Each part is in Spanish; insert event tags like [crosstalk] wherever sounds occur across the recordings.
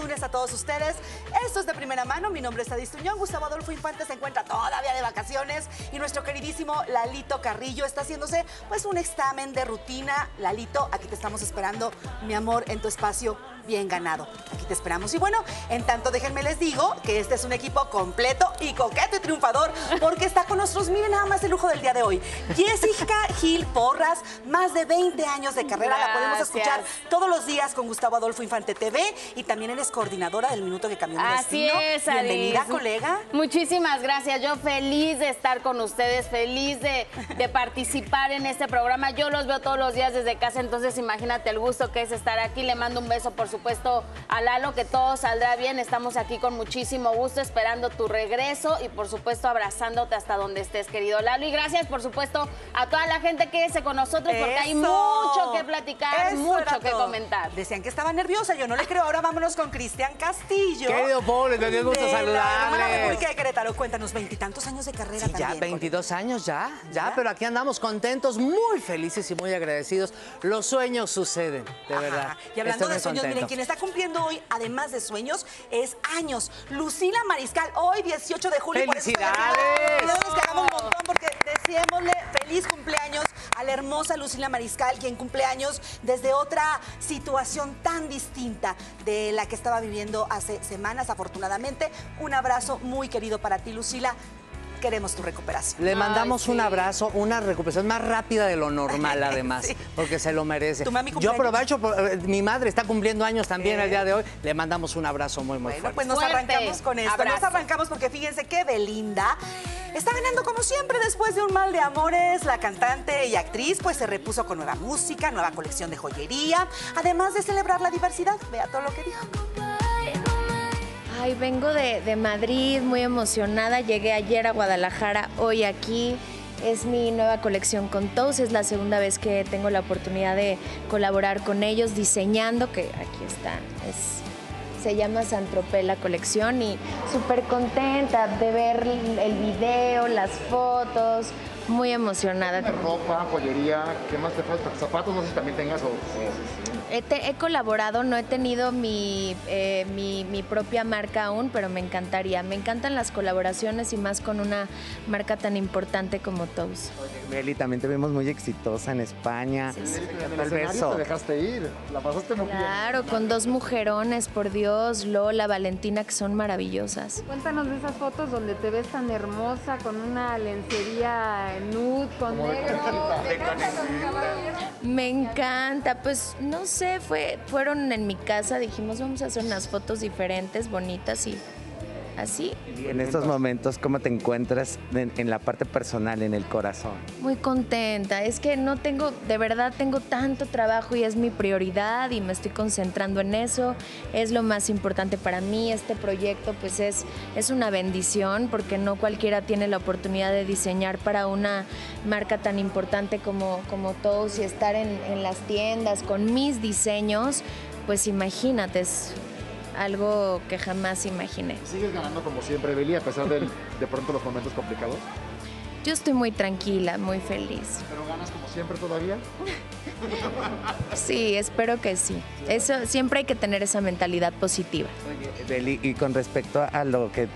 lunes a todos ustedes. Esto es de primera mano. Mi nombre es Adis Tuñón. Gustavo Adolfo Infante se encuentra todavía de vacaciones y nuestro queridísimo Lalito Carrillo está haciéndose pues un examen de rutina. Lalito, aquí te estamos esperando, mi amor, en tu espacio bien ganado. Aquí te esperamos. Y bueno, en tanto déjenme les digo que este es un equipo completo y coqueto y triunfador porque está con nosotros, miren nada más el lujo del día de hoy. Jessica Gil Porras, más de 20 años de carrera, la podemos escuchar todos los días con Gustavo Adolfo Infante TV y también eres coordinadora del Minuto que cambió mi Así destino. es, Bienvenida, Adis. colega. Muchísimas gracias. Yo feliz de estar con ustedes, feliz de, de participar en este programa. Yo los veo todos los días desde casa, entonces imagínate el gusto que es estar aquí. Le mando un beso, por supuesto, a Lalo, que todo saldrá bien. Estamos aquí con muchísimo gusto, esperando tu regreso y, por supuesto, abrazándote hasta donde estés, querido Lalo. Y gracias, por supuesto, a toda la gente que se con nosotros, porque hay mucho que platicar, Eso mucho que todo. comentar. Decían que estaba nerviosa, yo no le creo. Ahora vámonos con Cristian Castillo. Querido Paul, dio gusto saludarles. República de Querétaro, cuéntanos, veintitantos años de carrera Sí, también. ya 22 años ya, ya, ¿Ya? pero aquí andamos contentos, muy felices y muy agradecidos. Los sueños suceden, de Ajá. verdad. Y hablando Estoy de muy sueños, miren. Quien está cumpliendo hoy, además de sueños, es años. Lucila Mariscal, hoy 18 de julio. por eso. ¡Felicidades! Que un montón porque deseémosle feliz cumpleaños a la hermosa Lucila Mariscal, quien cumple años desde otra situación tan distinta de la que estaba viviendo hace semanas, afortunadamente. Un abrazo muy querido para ti, Lucila. Queremos tu recuperación. Le Ay, mandamos sí. un abrazo, una recuperación más rápida de lo [laughs] normal, además, Sí. porque se lo merece. Tu mami Yo aprovecho, eh, mi madre está cumpliendo años también ¿Eh? el día de hoy. Le mandamos un abrazo muy, muy Bueno, fuerte. pues nos Fuerte. arrancamos con esto. Nos arrancamos porque fíjense que Belinda está ganando como siempre después de un mal de amores. La cantante y actriz pues se repuso con nueva música, nueva colección de joyería, además de celebrar la diversidad. Vea todo lo que dijo. Ay, vengo de, de Madrid, muy emocionada. Llegué ayer a Guadalajara, hoy aquí. Es mi nueva colección con Toast. Es la segunda vez que tengo la oportunidad de colaborar con ellos diseñando, que aquí está. Es, se llama Santropé la colección y súper contenta de ver el video, las fotos. Muy emocionada. ropa, joyería, ¿qué más te falta? Zapatos, no sé si también tengas o... He, te- he colaborado, no he tenido mi, eh, mi, mi propia marca aún, pero me encantaría. Me encantan las colaboraciones y más con una marca tan importante como Toast. Meli, también te vimos muy exitosa en España. Sí, sí. En el beso. te dejaste ir, la pasaste muy bien. Claro, con dos mujerones, por Dios, Lola, Valentina, que son maravillosas. Cuéntanos de esas fotos donde te ves tan hermosa con una lencería nude con Como de negro. conejita. ¿Te encantan los caballos? Me encanta, pues no sé, fue, fueron en mi casa, dijimos vamos a hacer unas fotos diferentes, bonitas y así. En estos momentos, ¿cómo te encuentras en, en la parte personal, en el corazón? Muy contenta, es que no tengo, de verdad tengo tanto trabajo y es mi prioridad y me estoy concentrando en eso, es lo más importante para mí, este proyecto pues es, es una bendición porque no cualquiera tiene la oportunidad de diseñar para una marca tan importante como, como Toast y estar en, en las tiendas con mis diseños, pues imagínate, es algo que jamás imaginé. Sigues ganando como siempre, Beli, a pesar de, de pronto los momentos complicados. Yo estoy muy tranquila, muy feliz. Pero ganas como siempre todavía. [laughs] Sí, espero que sí. Eso siempre hay que tener esa mentalidad positiva. Beli, y con respecto a lo que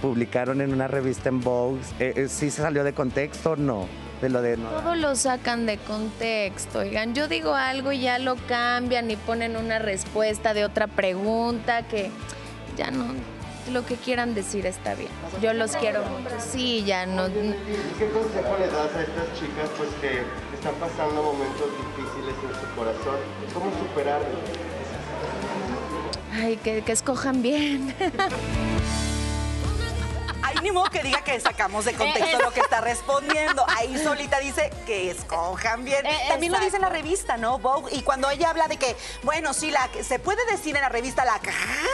publicaron en una revista en Vogue, eh, eh, ¿sí se salió de contexto o no? De lo de... Todo lo sacan de contexto. Oigan, yo digo algo y ya lo cambian y ponen una respuesta de otra pregunta que ya no. Lo que quieran decir está bien. Yo los quiero mucho. Sí, ya no. ¿Qué consejo le das a estas chicas pues que están pasando momentos difíciles en su corazón? ¿Cómo superarlo? Ay, que, que escojan bien. [laughs] Ay, ni modo que diga que sacamos de contexto Eh, lo que está respondiendo. Ahí solita dice que escojan bien. Eh, También lo dice en la revista, ¿no? Vogue. Y cuando ella habla de que, bueno, sí, la, se puede decir en la revista la caja,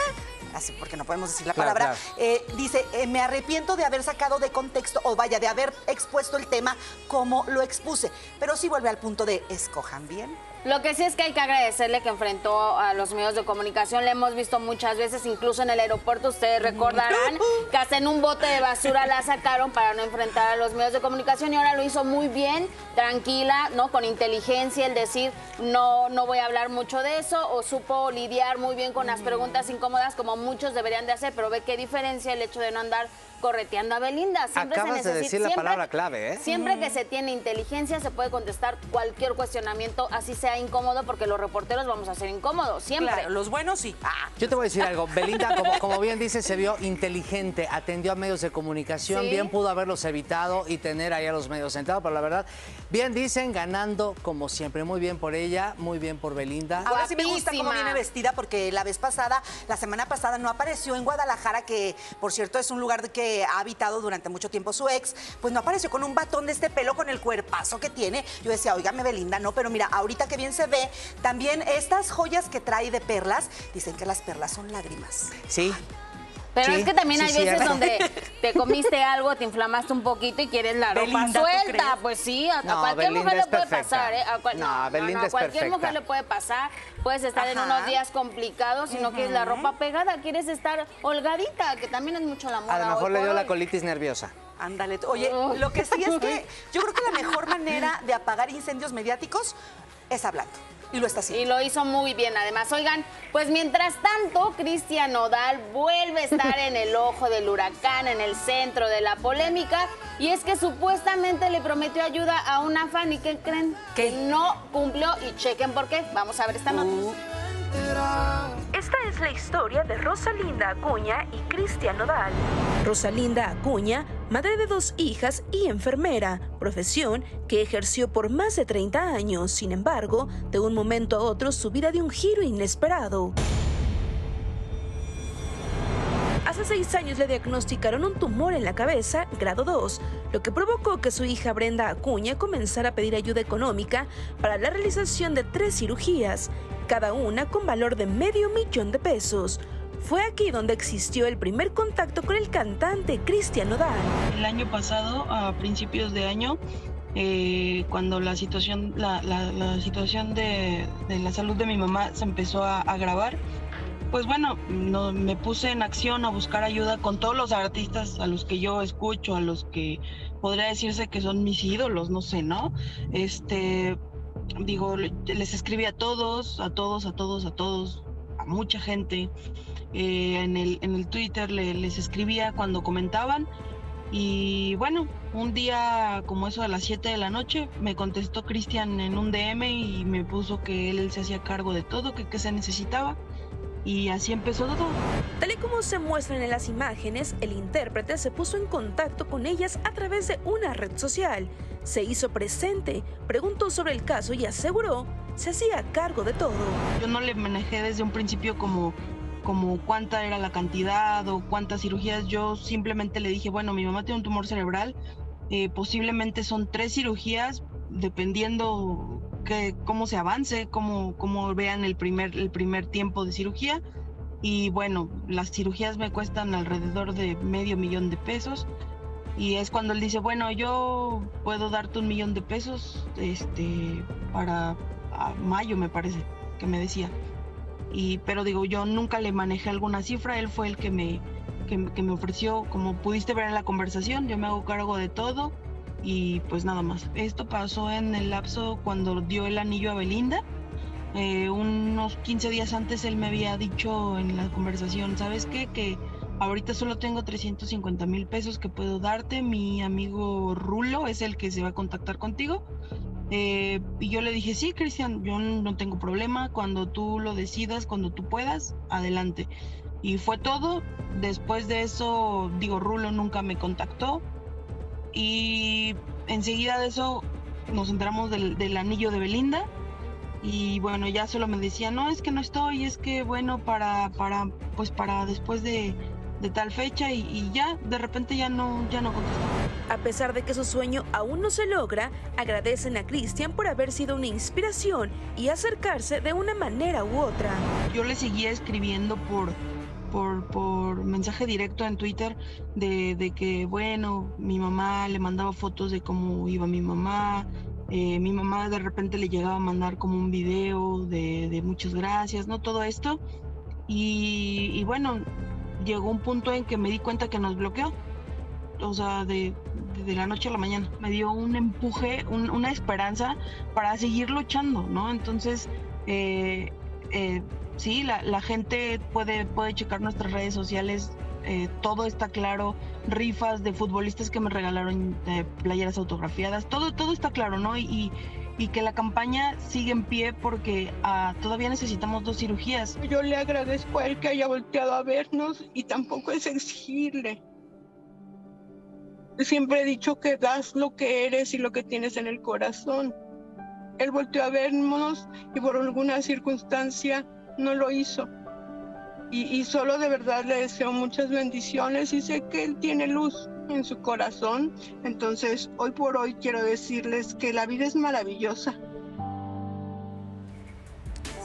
así porque no podemos decir la Claro, palabra, claro. eh, dice, eh, me arrepiento de haber sacado de contexto, o vaya, de haber expuesto el tema como lo expuse. Pero sí vuelve al punto de escojan bien. Lo que sí es que hay que agradecerle que enfrentó a los medios de comunicación. Le hemos visto muchas veces, incluso en el aeropuerto, ustedes recordarán [laughs] que hasta en un bote de basura la sacaron para no enfrentar a los medios de comunicación y ahora lo hizo muy bien, tranquila, ¿no? Con inteligencia, el decir, no, no voy a hablar mucho de eso, o supo lidiar muy bien con las preguntas incómodas como muchos deberían de hacer, pero ve qué diferencia el hecho de no andar correteando a Belinda. Siempre Acabas se de decir la palabra clave, ¿eh? Siempre que se tiene inteligencia se puede contestar cualquier cuestionamiento, así sea incómodo, porque los reporteros vamos a ser incómodos, siempre. Claro, los buenos sí. Ah. Yo te voy a decir [laughs] algo. Belinda, como, como bien dice, se vio inteligente, atendió a medios de comunicación, Sí. bien pudo haberlos evitado y tener ahí a los medios sentados, pero la verdad, bien dicen, ganando como siempre. Muy bien por ella, muy bien por Belinda. Ahora sí me gusta cómo viene vestida porque la vez pasada, la semana pasada no apareció en Guadalajara, que por cierto es un lugar de que ha habitado durante mucho tiempo su ex, pues no apareció con un batón de este pelo con el cuerpazo que tiene. Yo decía, oígame Belinda, no, pero mira, ahorita que bien se ve, también estas joyas que trae de perlas, dicen que las perlas son lágrimas. Sí. Pero Sí, es que también sí, hay veces donde [laughs] te comiste algo, te inflamaste un poquito y quieres la ropa Belinda, ¿tú suelta. Pues sí, a, a No, cualquier Belinda mujer es le puede perfecta. pasar, ¿eh? A cual- No, Belinda a es cualquier perfecta. mujer le puede pasar. Puedes estar en unos días complicados y no quieres la ropa pegada, quieres estar holgadita, que también es mucho la moda. A lo mejor le dio la colitis nerviosa. Ándale. Oye, Uy. lo que sí es que [laughs] yo creo que la mejor manera de apagar incendios mediáticos es hablando. Y lo está Y haciendo. lo hizo muy bien, además. Oigan, pues mientras tanto, Cristian Nodal vuelve a estar en el ojo del huracán, en el centro de la polémica. Y es que supuestamente le prometió ayuda a una fan. ¿Y qué creen? ¿Qué? Que no cumplió. Y chequen por qué. Vamos a ver esta nota. Esta es la historia de Rosalinda Acuña y Cristian Nodal. Rosalinda Acuña, madre de dos hijas y enfermera, profesión que ejerció por más de 30 años. Sin embargo, de un momento a otro su vida dio un giro inesperado. Hace seis años le diagnosticaron un tumor en la cabeza, grado 2, lo que provocó que su hija Brenda Acuña comenzara a pedir ayuda económica para la realización de tres cirugías, cada una con valor de medio millón de pesos. Fue aquí donde existió el primer contacto con el cantante Cristian Nodal. El año pasado, a principios de año, eh, cuando la situación, la, situación de, la salud de mi mamá se empezó a agravar, pues bueno, no, me puse en acción a buscar ayuda con todos los artistas a los que yo escucho, a los que podría decirse que son mis ídolos, no sé, ¿no? Este, digo, le- les escribí a todos, a todos, a todos, a todos, a mucha gente. Eh, en, el, en el Twitter le- les escribía cuando comentaban y bueno, un día como eso a las 7 de la noche me contestó Cristian en un DM y me puso que él, se hacía cargo de todo, que, que se necesitaba. Y así empezó todo. Tal y como se muestran en las imágenes, el intérprete se puso en contacto con ellas a través de una red social. Se hizo presente, preguntó sobre el caso y aseguró se hacía cargo de todo. Yo no le manejé desde un principio como, como cuánta era la cantidad o cuántas cirugías. Yo simplemente le dije, bueno, mi mamá tiene un tumor cerebral, eh, posiblemente son tres cirugías, dependiendo que, cómo se avance, cómo, cómo vean el primer, el primer tiempo de cirugía. Y bueno, las cirugías me cuestan alrededor de medio millón de pesos. Y es cuando él dice, bueno, yo puedo darte un millón de pesos este, para mayo, me parece, que me decía. Y, pero digo, yo nunca le manejé alguna cifra, él fue el que me, que, que me ofreció, como pudiste ver en la conversación, yo me hago cargo de todo y pues nada más. Esto pasó en el lapso cuando dio el anillo a Belinda. Eh, unos 15 días antes él me había dicho en la conversación, ¿sabes qué? Que ahorita solo tengo 350 mil pesos que puedo darte. Mi amigo Rulo es el que se va a contactar contigo. Eh, y yo le dije, sí, Cristian, yo no tengo problema. Cuando tú lo decidas, cuando tú puedas, adelante. Y fue todo. Después de eso, digo, Rulo nunca me contactó. Y enseguida de eso nos enteramos del, del anillo de Belinda. Y bueno, ya solo me decía, no, es que no estoy, es que bueno, para, para, pues para después de, de tal fecha y, y ya, de repente ya no, ya no contestó. A pesar de que su sueño aún no se logra, agradecen a Cristian por haber sido una inspiración y acercarse de una manera u otra. Yo le seguía escribiendo por, por, por mensaje directo en Twitter de, de que, bueno, mi mamá le mandaba fotos de cómo iba mi mamá, Eh, mi mamá de repente le llegaba a mandar como un video de, de muchas gracias, ¿no? Todo esto. Y, y bueno, llegó un punto en que me di cuenta que nos bloqueó. O sea, de, de la noche a la mañana. Me dio un empuje, un- una esperanza para seguir luchando, ¿no? Entonces, eh, eh, sí, la, gente puede, puede checar nuestras redes sociales. eh, todo está claro, rifas de futbolistas que me regalaron eh, playeras autografiadas, todo, todo está claro, ¿no? Y, y que la campaña sigue en pie porque ah, todavía necesitamos dos cirugías. Yo le agradezco a él que haya volteado a vernos y tampoco es exigirle. Siempre he dicho que das lo que eres y lo que tienes en el corazón. Él volteó a vernos y por alguna circunstancia no lo hizo. Y, solo de verdad le deseo muchas bendiciones y sé que él tiene luz en su corazón. Entonces, hoy por hoy quiero decirles que la vida es maravillosa.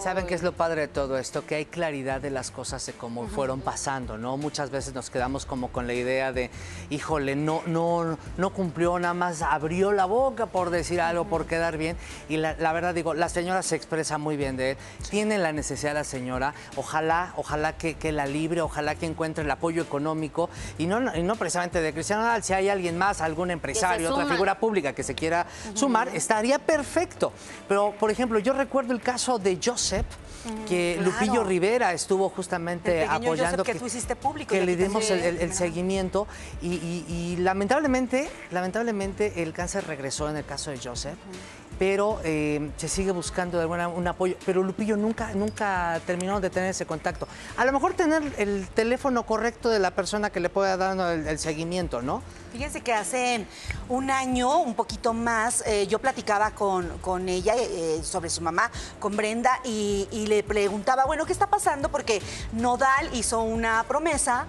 ¿Saben qué es lo padre de todo esto? Que hay claridad de las cosas de cómo fueron pasando, ¿no? Muchas veces nos quedamos como con la idea de, híjole, no, no, no cumplió, nada más abrió la boca por decir algo, por quedar bien. Y la, la verdad digo, la señora se expresa muy bien de él, tiene la necesidad la señora, ojalá, ojalá que, que la libre, ojalá que encuentre el apoyo económico. Y no, y no precisamente de Cristiano Nadal, si hay alguien más, algún empresario, otra figura pública que se quiera sumar, estaría perfecto. Pero, por ejemplo, yo recuerdo el caso de Joseph, que Claro. Lupillo Rivera estuvo justamente apoyando. Joseph que tú hiciste público Que le dimos el, también. el- el seguimiento y, y- y lamentablemente, lamentablemente el cáncer regresó en el caso de Joseph. Pero eh, se sigue buscando de alguna un apoyo. Pero Lupillo nunca, nunca terminó de tener ese contacto. A lo mejor tener el teléfono correcto de la persona que le pueda dar el, seguimiento, ¿no? Fíjense que hace un año, un poquito más, eh, yo platicaba con, con ella eh, sobre su mamá, con Brenda, y le preguntaba, bueno, ¿qué está pasando? Porque Nodal hizo una promesa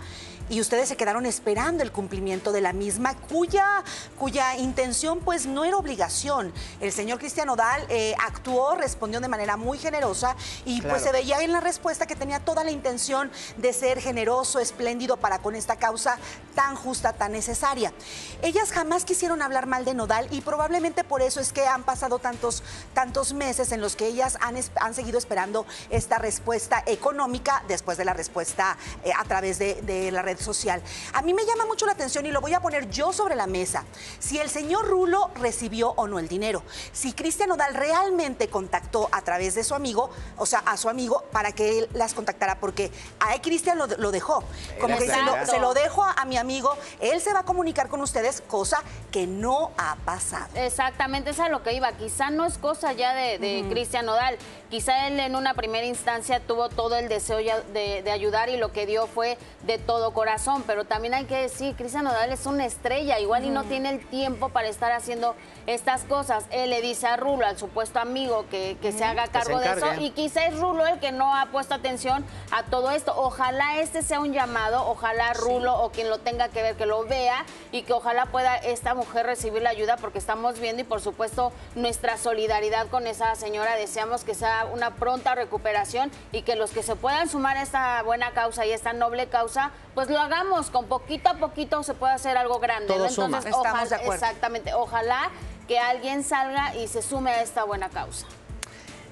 y ustedes se quedaron esperando el cumplimiento de la misma, cuya, cuya intención pues no era obligación. El señor Cristian Nodal eh, actuó, respondió de manera muy generosa y pues se veía en la respuesta que tenía toda la intención de ser generoso, espléndido para con esta causa tan justa, tan necesaria. Ellas jamás quisieron hablar mal de Nodal y probablemente por eso es que han pasado tantos, tantos meses en los que ellas han, han seguido esperando esta respuesta económica después de la respuesta eh, a través de, de la red social. A mí me llama mucho la atención y lo voy a poner yo sobre la mesa. Si el señor Rulo recibió o no el dinero, si Cristian Nodal realmente contactó a través de su amigo, o sea, a su amigo, para que él las contactara, porque a Cristian lo, lo dejó. Como que se lo, se lo dejo a, a mi amigo, él se va a comunicar con ustedes, cosa que no ha pasado. Exactamente, eso es a lo que iba. Quizá no es cosa ya de, de Cristian Nodal. Quizá él en una primera instancia tuvo todo el deseo ya de, de ayudar y lo que dio fue de todo corazón. Pero también hay que decir, Cristian Nodal es una estrella, igual y no tiene el tiempo para estar haciendo estas cosas. Él le dice a Rulo, al supuesto amigo, que, que se haga Que se cargo de eso. Y quizá es Rulo el que no ha puesto atención a todo esto. Ojalá este sea un llamado, ojalá Rulo o quien lo tenga que ver que lo vea y que ojalá pueda esta mujer recibir la ayuda porque estamos viendo y por supuesto nuestra solidaridad con esa señora. Deseamos que sea una pronta recuperación y que los que se puedan sumar a esta buena causa y esta noble causa, pues lo hagamos. Con poquito a poquito se puede hacer algo grande. Todo ¿no? suma. Entonces, Estamos ojalá- de acuerdo. Exactamente. Ojalá que alguien salga y se sume a esta buena causa.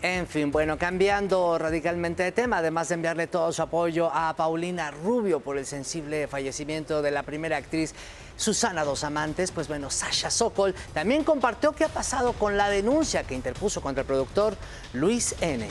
En fin, bueno, cambiando radicalmente de tema, además de enviarle todo su apoyo a Paulina Rubio por el sensible fallecimiento de la primera actriz Susana Dos Amantes, pues bueno, Sasha Sokol también compartió qué ha pasado con la denuncia que interpuso contra el productor Luis N.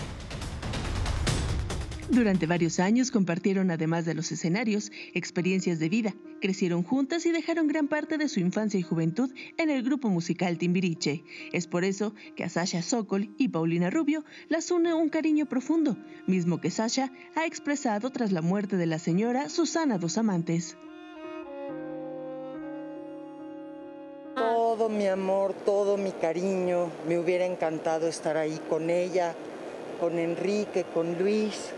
Durante varios años compartieron, además de los escenarios, experiencias de vida. Crecieron juntas y dejaron gran parte de su infancia y juventud en el grupo musical Timbiriche. Es por eso que a Sasha Sokol y Paulina Rubio las une un cariño profundo, mismo que Sasha ha expresado tras la muerte de la señora Susana Dos Amantes. Todo mi amor, todo mi cariño, me hubiera encantado estar ahí con ella, con Enrique, con Luis.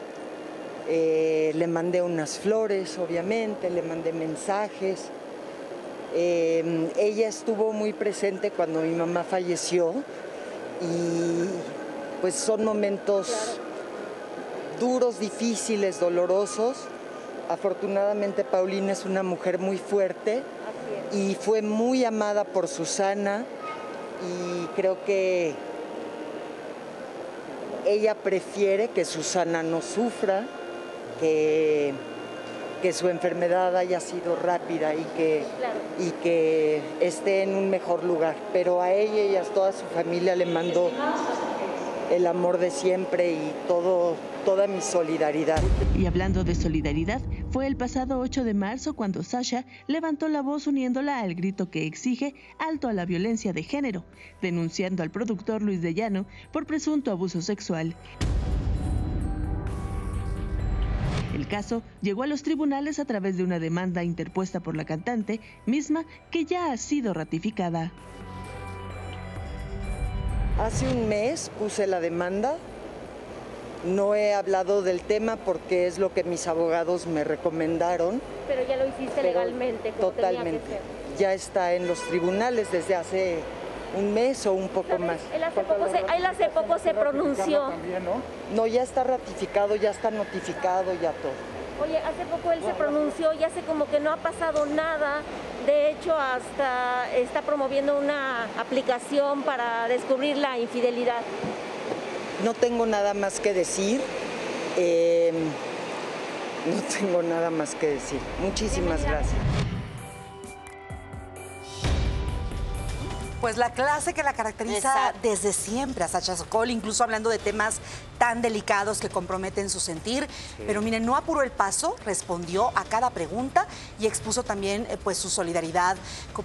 Eh, le mandé unas flores, obviamente, le mandé mensajes. Eh, ella estuvo muy presente cuando mi mamá falleció y pues son momentos duros, difíciles, dolorosos. Afortunadamente Paulina es una mujer muy fuerte y fue muy amada por Susana y creo que ella prefiere que Susana no sufra, que, que su enfermedad haya sido rápida y que, y que esté en un mejor lugar. Pero a ella y a toda su familia le mando el amor de siempre y todo, toda mi solidaridad. Y hablando de solidaridad, fue el pasado 8 de marzo cuando Sasha levantó la voz uniéndola al grito que exige alto a la violencia de género, denunciando al productor Luis de Llano por presunto abuso sexual. El caso llegó a los tribunales a través de una demanda interpuesta por la cantante, misma que ya ha sido ratificada. Hace un mes puse la demanda. No he hablado del tema porque es lo que mis abogados me recomendaron. Pero ya lo hiciste legalmente. Como Totalmente. Tenía que ser. Ya está en los tribunales desde hace un mes o un poco más. Él hace poco se, él hace poco se pronunció. No, ya está ratificado, ya está notificado, ya todo. Oye, hace poco él se pronunció y hace como que no ha pasado nada. De hecho, hasta está promoviendo una aplicación para descubrir la infidelidad. No tengo nada más que decir. Eh, no tengo nada más que decir. Muchísimas gracias. Pues la clase que la caracteriza desde siempre a Sacha Sokol, incluso hablando de temas tan delicados que comprometen su sentir. Pero miren, no apuró el paso, respondió a cada pregunta y expuso también eh, pues su solidaridad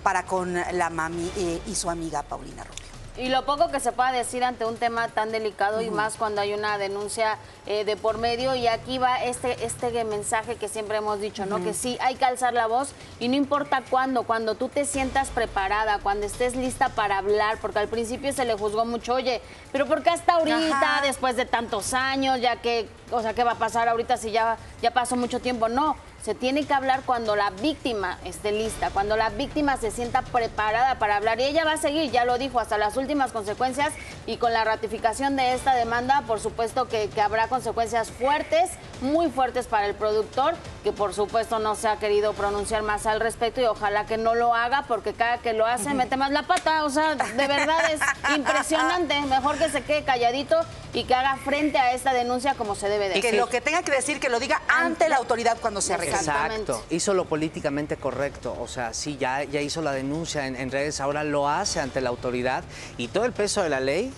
para con la mami eh, y su amiga Paulina Rubio. Y lo poco que se pueda decir ante un tema tan delicado y más cuando hay una denuncia eh, de por medio. Y aquí va este, este mensaje que siempre hemos dicho, ¿no? Que sí, hay que alzar la voz y no importa cuándo, cuando tú te sientas preparada, cuando estés lista para hablar, porque al principio se le juzgó mucho, oye, pero ¿por qué hasta ahorita, Ajá. después de tantos años, ya que, o sea, qué va a pasar ahorita si ya, ya pasó mucho tiempo? No. Se tiene que hablar cuando la víctima esté lista, cuando la víctima se sienta preparada para hablar. Y ella va a seguir, ya lo dijo, hasta las últimas consecuencias. Y con la ratificación de esta demanda, por supuesto que, que habrá consecuencias fuertes, muy fuertes para el productor, que por supuesto no se ha querido pronunciar más al respecto y ojalá que no lo haga, porque cada que lo hace mete más la pata. O sea, de verdad es [laughs] impresionante. Mejor que se quede calladito y que haga frente a esta denuncia como se debe de Y que lo que tenga que decir, que lo diga ante la autoridad cuando sea requerido. Exacto, hizo lo políticamente correcto, o sea, sí, ya, ya hizo la denuncia en, en redes, ahora lo hace ante la autoridad y todo el peso de la ley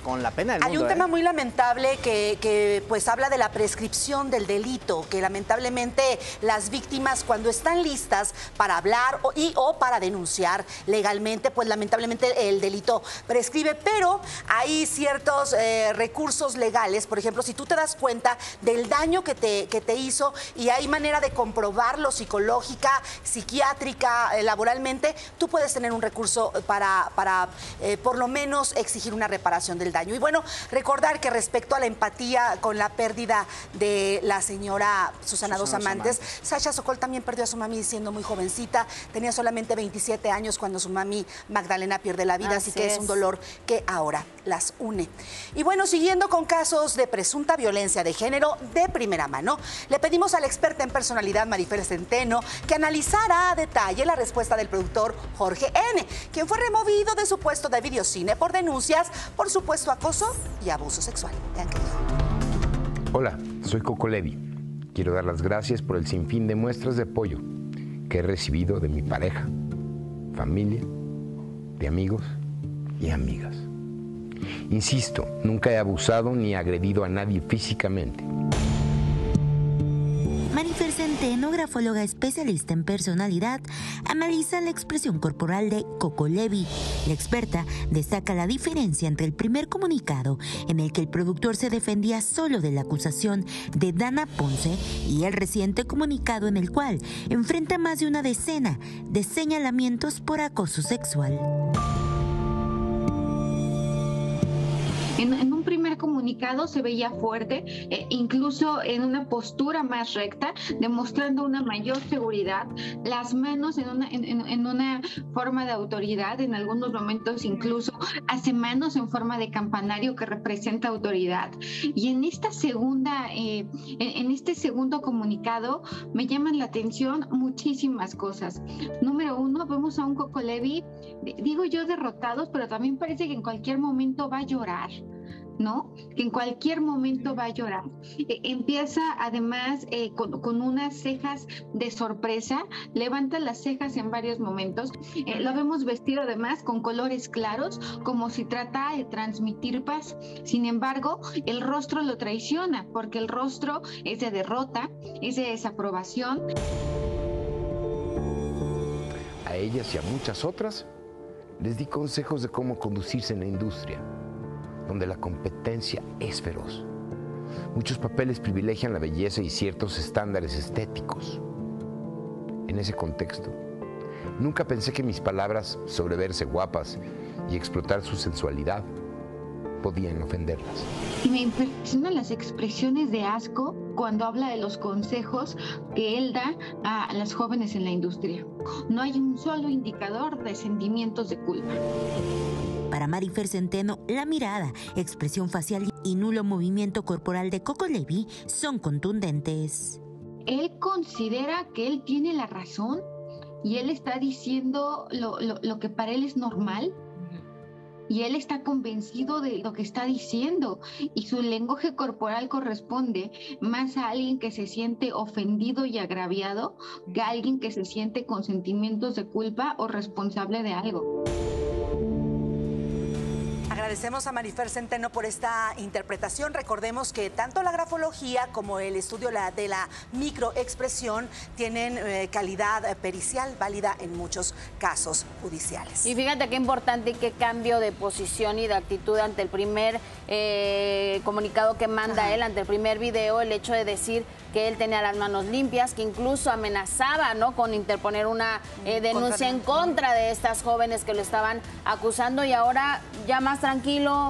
con la pena del Hay mundo. un ¿eh? tema muy lamentable que, que, pues habla de la prescripción del delito, que lamentablemente las víctimas cuando están listas para hablar o, y o para denunciar legalmente, pues lamentablemente el delito prescribe, pero hay ciertos eh, recursos legales, por ejemplo, si tú te das cuenta del daño que te, que te hizo y hay manera de comprobarlo psicológica, psiquiátrica, eh, laboralmente, tú puedes tener un recurso para, para eh, por lo menos exigir una reparación del daño. Y bueno, recordar que respecto a la empatía con la pérdida de la señora Susana, Dos Susana Dos Amantes, Sasha Sokol también perdió a su mami siendo muy jovencita, tenía solamente 27 años cuando su mami Magdalena pierde la vida, así, Así que es es. un dolor que ahora las une. Y bueno, siguiendo con casos de presunta violencia de género de primera mano, le pedimos a la experta en personalidad Marifer Centeno que analizara a detalle la respuesta del productor Jorge N., quien fue removido de su puesto de videocine por denuncias por supuesto acoso y abuso sexual. Hola, soy Coco Levi. Quiero dar las gracias por el sinfín de muestras de apoyo que he recibido de mi pareja, familia, de amigos y amigas. Insisto, nunca he abusado ni agredido a nadie físicamente. Marifer Centeno, grafóloga especialista en personalidad, analiza la expresión corporal de Coco Levi. La experta destaca la diferencia entre el primer comunicado, en el que el productor se defendía solo de la acusación de Dana Ponce, y el reciente comunicado en el cual enfrenta más de una decena de señalamientos por acoso sexual. En un primer comunicado se veía fuerte, eh, incluso en una postura más recta, demostrando una mayor seguridad, las manos en una, forma de autoridad, en algunos momentos incluso hace manos en forma de campanario que representa autoridad. Y en esta segunda, eh, en, este segundo comunicado me llaman la atención muchísimas cosas. Número uno, vemos a un Coco Levi, digo yo derrotados, pero también parece que en cualquier momento va a llorar. ¿No? Que en cualquier momento va a llorar. E- empieza además eh, con, unas cejas de sorpresa, levanta las cejas en varios momentos. Eh, lo vemos vestido además con colores claros, como si trata de transmitir paz. Sin embargo, el rostro lo traiciona, porque el rostro es de derrota, es de desaprobación. A ellas y a muchas otras les di consejos de cómo conducirse en la industria, donde la competencia es feroz. Muchos papeles privilegian la belleza y ciertos estándares estéticos. En ese contexto, nunca pensé que mis palabras sobre verse guapas y explotar su sensualidad podían ofenderlas. Y me impresionan las expresiones de asco cuando habla de los consejos que él da a las jóvenes en la industria. No hay un solo indicador de sentimientos de culpa. Para Marifer Centeno, la mirada, expresión facial y nulo movimiento corporal de Coco Levi son contundentes. Él considera que él tiene la razón y él está diciendo lo, lo- lo que para él es normal. Y él está convencido de lo que está diciendo y su lenguaje corporal corresponde más a alguien que se siente ofendido y agraviado que a alguien que se siente con sentimientos de culpa o responsable de algo. Agradecemos a Marifer Centeno por esta interpretación. Recordemos que tanto la grafología como el estudio de la microexpresión tienen eh, calidad eh, pericial válida en muchos casos judiciales. Y fíjate qué importante y qué cambio de posición y de actitud ante el primer eh, comunicado que manda él, ante el primer video, el hecho de decir que él tenía las manos limpias, que incluso amenazaba ¿no? con interponer una eh, denuncia en contra de estas jóvenes que lo estaban acusando y ahora ya más tranquilo,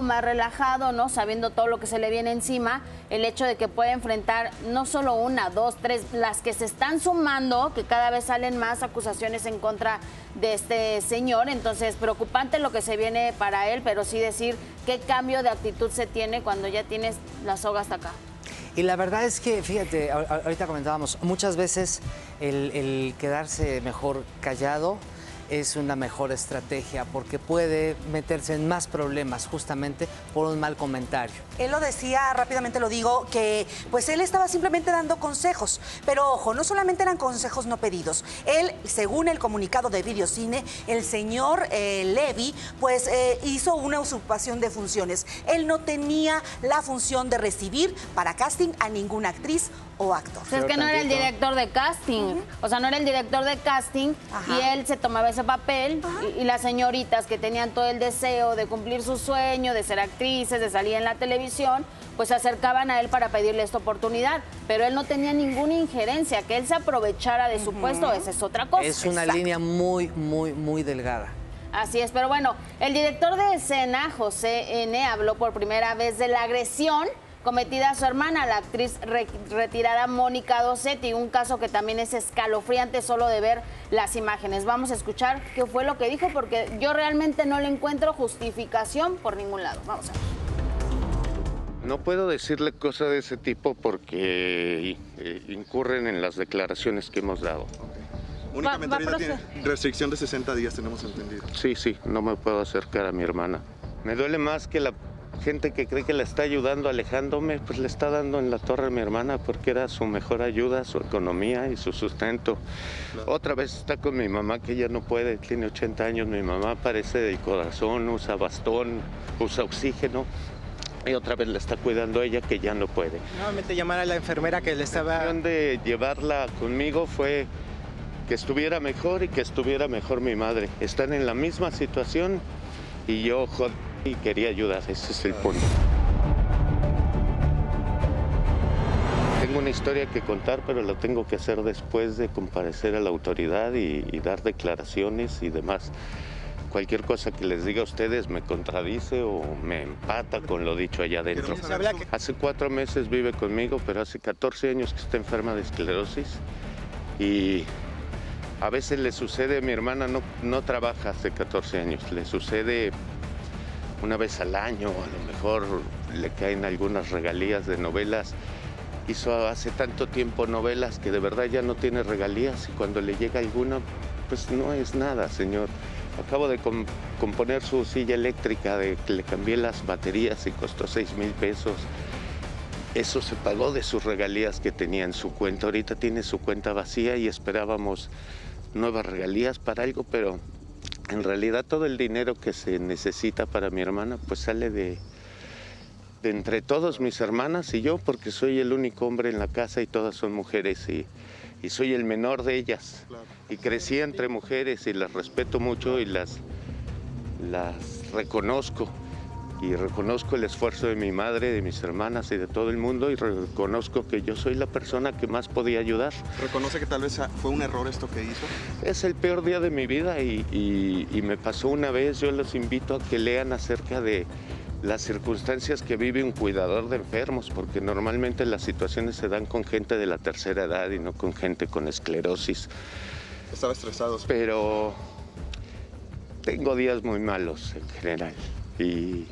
más relajado, ¿no? sabiendo todo lo que se le viene encima, el hecho de que puede enfrentar no solo una, dos, tres, las que se están sumando, que cada vez salen más acusaciones en contra de este señor, entonces preocupante lo que se viene para él, pero sí decir qué cambio de actitud se tiene cuando ya tienes la soga hasta acá. Y la verdad es que, fíjate, ahorita comentábamos, muchas veces el quedarse mejor callado es una mejor estrategia porque puede meterse en más problemas justamente por un mal comentario. Él lo decía, rápidamente lo digo, que pues él estaba simplemente dando consejos. Pero ojo, no solamente eran consejos no pedidos. Él, según el comunicado de Videocine, el señor eh, Levy, pues eh, hizo una usurpación de funciones. Él no tenía la función de recibir para casting a ninguna actriz o actor. Sea, es que no era el director de casting. O sea, no era el director de casting y él se tomaba ese papel y, y las señoritas que tenían todo el deseo de cumplir su sueño, de ser actrices, de salir en la televisión, pues se acercaban a él para pedirle esta oportunidad. Pero él no tenía ninguna injerencia, que él se aprovechara de su puesto, esa es otra cosa. Es una línea muy, muy, muy delgada. Así es, pero bueno, el director de escena, José N., habló por primera vez de la agresión cometida a su hermana, la actriz re- retirada Mónica Dosetti, un caso que también es escalofriante solo de ver las imágenes. Vamos a escuchar qué fue lo que dijo, porque yo realmente no le encuentro justificación por ningún lado. Vamos a ver. No puedo decirle cosas de ese tipo porque eh, incurren en las declaraciones que hemos dado. Únicamente Va- tiene restricción de 60 días, tenemos entendido. Sí, sí, no me puedo acercar a mi hermana. Me duele más que la gente que cree que la está ayudando alejándome, pues le está dando en la torre a mi hermana porque era su mejor ayuda, su economía y su sustento. Otra vez está con mi mamá que ya no puede, tiene 80 años, mi mamá parece del corazón, usa bastón, usa oxígeno. Y otra vez la está cuidando ella que ya no puede. Nuevamente llamar a la enfermera que le estaba... La decisión de llevarla conmigo fue que estuviera mejor y que estuviera mejor mi madre. Están en la misma situación y yo jod- y quería ayudar, ese es el punto. Tengo una historia que contar, pero la tengo que hacer después de comparecer a la autoridad y, y dar declaraciones y demás. Cualquier cosa que les diga a ustedes me contradice o me empata con lo dicho allá adentro. Hace cuatro meses vive conmigo, pero hace 14 años que está enferma de esclerosis y a veces le sucede, mi hermana no, no trabaja hace 14 años, le sucede una vez al año, a lo mejor le caen algunas regalías de novelas. Hizo hace tanto tiempo novelas que de verdad ya no tiene regalías y cuando le llega alguna, pues no es nada, señor. Acabo de com- componer su silla eléctrica, de que le cambié las baterías y costó 6 mil pesos. Eso se pagó de sus regalías que tenía en su cuenta. Ahorita tiene su cuenta vacía y esperábamos nuevas regalías para algo, pero en realidad todo el dinero que se necesita para mi hermana pues sale de, de entre todos mis hermanas y yo porque soy el único hombre en la casa y todas son mujeres y, y soy el menor de ellas. Y crecí entre mujeres y las respeto mucho y las, las reconozco. Y reconozco el esfuerzo de mi madre, de mis hermanas y de todo el mundo y reconozco que yo soy la persona que más podía ayudar. ¿Reconoce que tal vez fue un error esto que hizo? Es el peor día de mi vida y, y- y me pasó una vez. Yo los invito a que lean acerca de las circunstancias que vive un cuidador de enfermos, porque normalmente las situaciones se dan con gente de la tercera edad y no con gente con esclerosis. Estaba estresado. Pero tengo días muy malos en general y,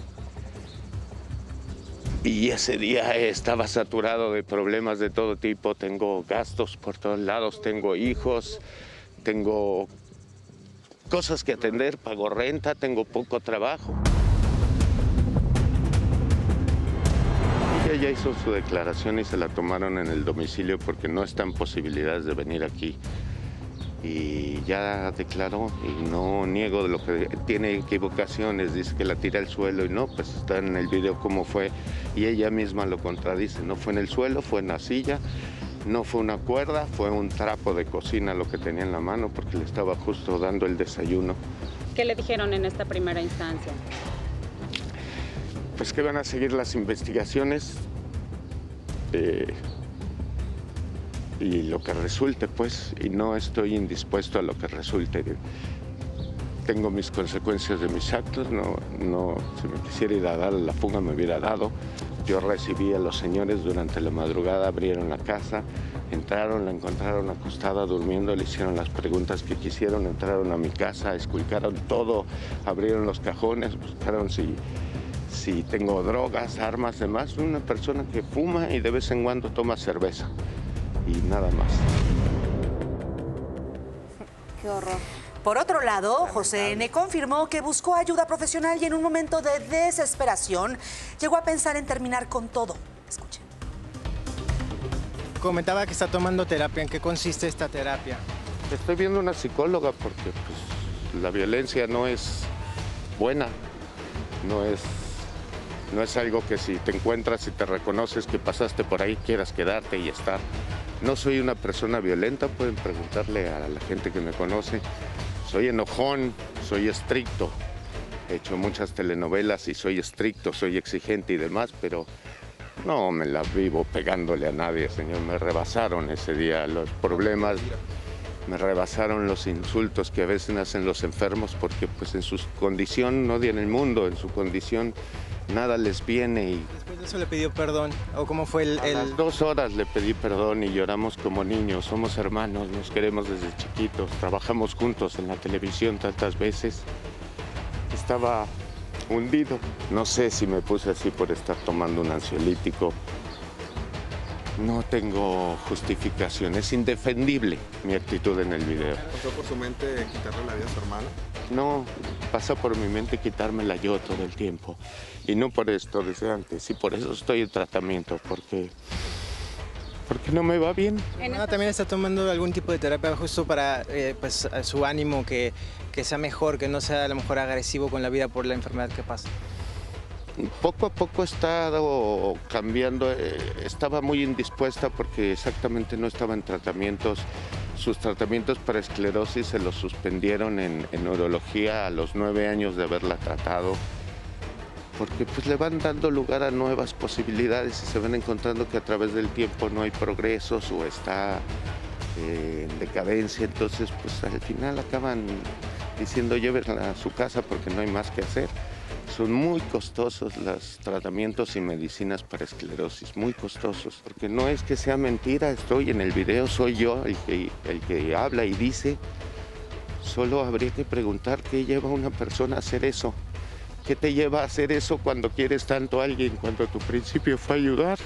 y ese día estaba saturado de problemas de todo tipo. Tengo gastos por todos lados, tengo hijos, tengo cosas que atender, pago renta, tengo poco trabajo. Ella ya hizo su declaración y se la tomaron en el domicilio porque no están posibilidades de venir aquí. Y ya declaró y no niego de lo que tiene equivocaciones, dice que la tira al suelo y no, pues está en el video cómo fue y ella misma lo contradice, no fue en el suelo, fue en la silla, no fue una cuerda, fue un trapo de cocina lo que tenía en la mano porque le estaba justo dando el desayuno. ¿Qué le dijeron en esta primera instancia? Pues que van a seguir las investigaciones eh, y lo que resulte, pues, y no estoy indispuesto a lo que resulte. Tengo mis consecuencias de mis actos, no, no, si me quisiera ir a dar la fuga me hubiera dado. Yo recibí a los señores durante la madrugada, abrieron la casa, entraron, la encontraron acostada durmiendo, le hicieron las preguntas que quisieron, entraron a mi casa, esculcaron todo, abrieron los cajones, buscaron si, si tengo drogas, armas, demás. Soy una persona que fuma y de vez en cuando toma cerveza y nada más. Qué horror. Por otro lado, José N. confirmó que buscó ayuda profesional y en un momento de desesperación llegó a pensar en terminar con todo. Escuchen. Comentaba que está tomando terapia. ¿En qué consiste esta terapia? Estoy viendo una psicóloga porque pues, la violencia no es buena, no es, no es algo que si te encuentras y te reconoces que pasaste por ahí quieras quedarte y estar. No soy una persona violenta, pueden preguntarle a la gente que me conoce. Soy enojón, soy estricto. He hecho muchas telenovelas y soy estricto, soy exigente y demás, pero no me la vivo pegándole a nadie, señor. Me rebasaron ese día los problemas, me rebasaron los insultos que a veces hacen los enfermos porque pues en su condición no en el mundo, en su condición nada les viene y Después de eso le pidió perdón. ¿O cómo fue el...? a el- las dos horas le pedí perdón y lloramos como niños, somos hermanos, nos queremos desde chiquitos, trabajamos juntos en la televisión tantas veces. Estaba hundido. No sé si me puse así por estar tomando un ansiolítico. No tengo justificación, es indefendible mi actitud en el video. ¿Pasó por su mente quitarle la vida a su hermana? No, pasa por mi mente quitármela yo todo el tiempo. Y no por esto desde antes, y por eso estoy en tratamiento, porque, porque no me va bien. También está tomando algún tipo de terapia justo para eh, pues, su ánimo que, que sea mejor, que no sea a lo mejor agresivo con la vida por la enfermedad que pasa. Poco a poco he estado cambiando, eh, estaba muy indispuesta porque exactamente no estaba en tratamientos. Sus tratamientos para esclerosis se los suspendieron en, en neurología a los nueve años de haberla tratado, porque pues le van dando lugar a nuevas posibilidades y se van encontrando que a través del tiempo no hay progresos o está eh, en decadencia, entonces pues al final acaban diciendo llévenla a su casa porque no hay más que hacer. Son muy costosos los tratamientos y medicinas para esclerosis, muy costosos, porque no es que sea mentira, estoy en el video, soy yo el que, el que habla y dice, solo habría que preguntar qué lleva a una persona a hacer eso. ¿Qué te lleva a hacer eso cuando quieres tanto a alguien, cuando tu principio fue ayudar?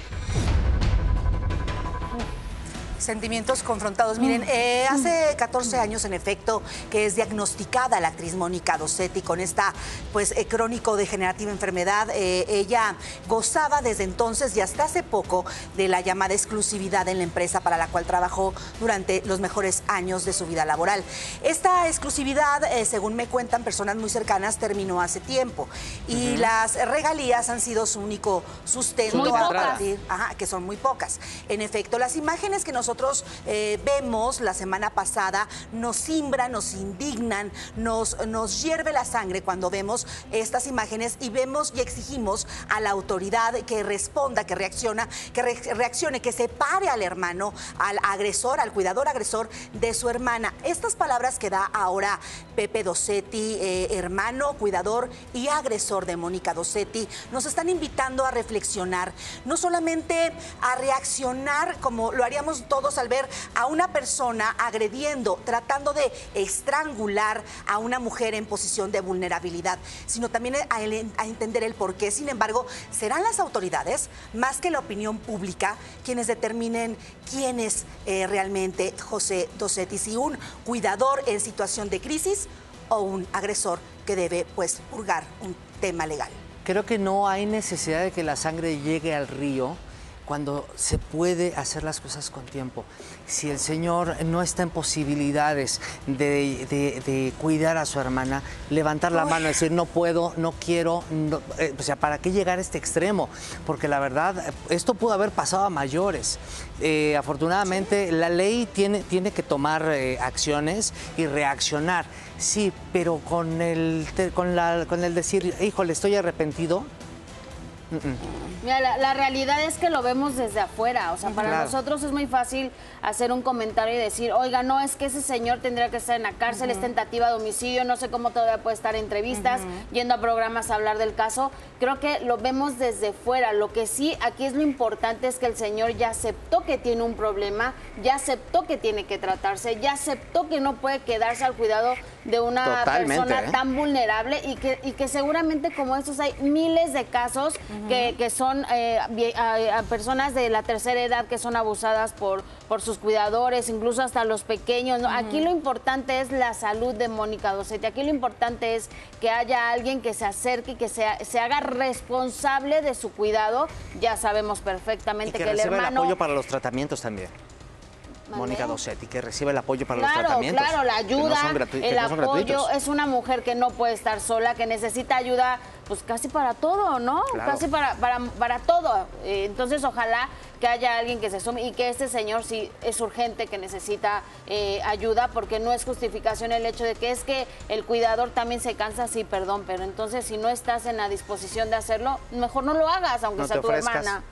Sentimientos confrontados. Miren, eh, hace 14 años, en efecto, que es diagnosticada la actriz Mónica Dossetti con esta, pues, eh, crónico-degenerativa enfermedad. Eh, ella gozaba desde entonces y hasta hace poco de la llamada exclusividad en la empresa para la cual trabajó durante los mejores años de su vida laboral. Esta exclusividad, según me cuentan personas muy cercanas, terminó hace tiempo y las regalías han sido su único sustento Muy a partir Ajá, que son muy pocas. En efecto, las imágenes que nosotros eh, vemos la semana pasada nos simbran, nos indignan, nos, nos hierve la sangre cuando vemos estas imágenes y vemos y exigimos a la autoridad que responda, que reacciona, que re- reaccione, que separe al hermano, al agresor, al cuidador agresor de su hermana. Estas palabras que da ahora Pepe Dossetti, eh, hermano, cuidador y agresor de Mónica Dossetti, nos están invitando a reflexionar, no solamente a reaccionar como lo haríamos todos al ver a una persona agrediendo, tratando de estrangular a una mujer en posición de vulnerabilidad, sino también a, entender el por qué. Sin embargo, serán las autoridades, más que la opinión pública, quienes determinen quién es eh, realmente José Dossetti, si un cuidador en situación de crisis o un agresor que debe pues purgar un tema legal. Creo que no hay necesidad de que la sangre llegue al río cuando se puede hacer las cosas con tiempo. Si el Señor no está en posibilidades de, de- de cuidar a su hermana, levantar la Uy. mano y decir, no puedo, no quiero, no- eh, o sea, ¿para qué llegar a este extremo? Porque la verdad, esto pudo haber pasado a mayores. Eh, afortunadamente, la ley tiene, tiene que tomar eh, acciones y reaccionar. Sí, pero con el, con, la, con el decir, híjole, estoy arrepentido. Mm, mm. Mira, la, la realidad es que lo vemos desde afuera. O sea, para Claro. nosotros es muy fácil hacer un comentario y decir, oiga, no, es que ese señor tendría que estar en la cárcel, es tentativa de homicidio, no sé cómo todavía puede estar en entrevistas, yendo a programas a hablar del caso. Creo que lo vemos desde fuera. Lo que sí, aquí es lo importante es que el señor ya aceptó que tiene un problema, ya aceptó que tiene que tratarse, ya aceptó que no puede quedarse al cuidado de una Totalmente, persona ¿eh? tan vulnerable y que, y que seguramente como estos hay miles de casos que, que son eh, vie- a- a personas de la tercera edad que son abusadas por, por sus cuidadores, incluso hasta los pequeños. ¿no? Aquí lo importante es la salud de Mónica Dosetti. Aquí lo importante es que haya alguien que se acerque y que se, se haga responsable de su cuidado. Ya sabemos Y perfectamente que que, el el apoyo para los tratamientos también. Mónica Dosetti, que recibe el apoyo para los tratamientos. claro, la no ayuda, el no apoyo, es una mujer que no puede estar sola, que necesita ayuda, pues casi para todo, ¿no? Claro. Casi para, para, para todo. Eh, Entonces, ojalá que haya alguien que se sume y que este señor sí es urgente, que necesita eh, ayuda, porque no es justificación el hecho de que es que el cuidador también se cansa, sí, perdón, pero entonces si no estás en la disposición de hacerlo, mejor no lo hagas, aunque No sea tu ofrezcas. hermana.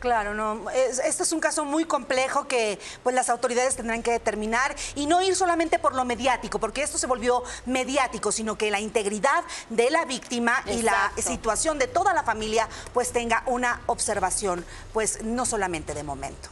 Claro, no. es- este es un caso muy complejo que pues las autoridades tendrán que determinar y no ir solamente por lo mediático, porque esto se volvió mediático, sino que la integridad de la víctima y la situación de toda la familia pues tenga una observación, pues no solamente de momento.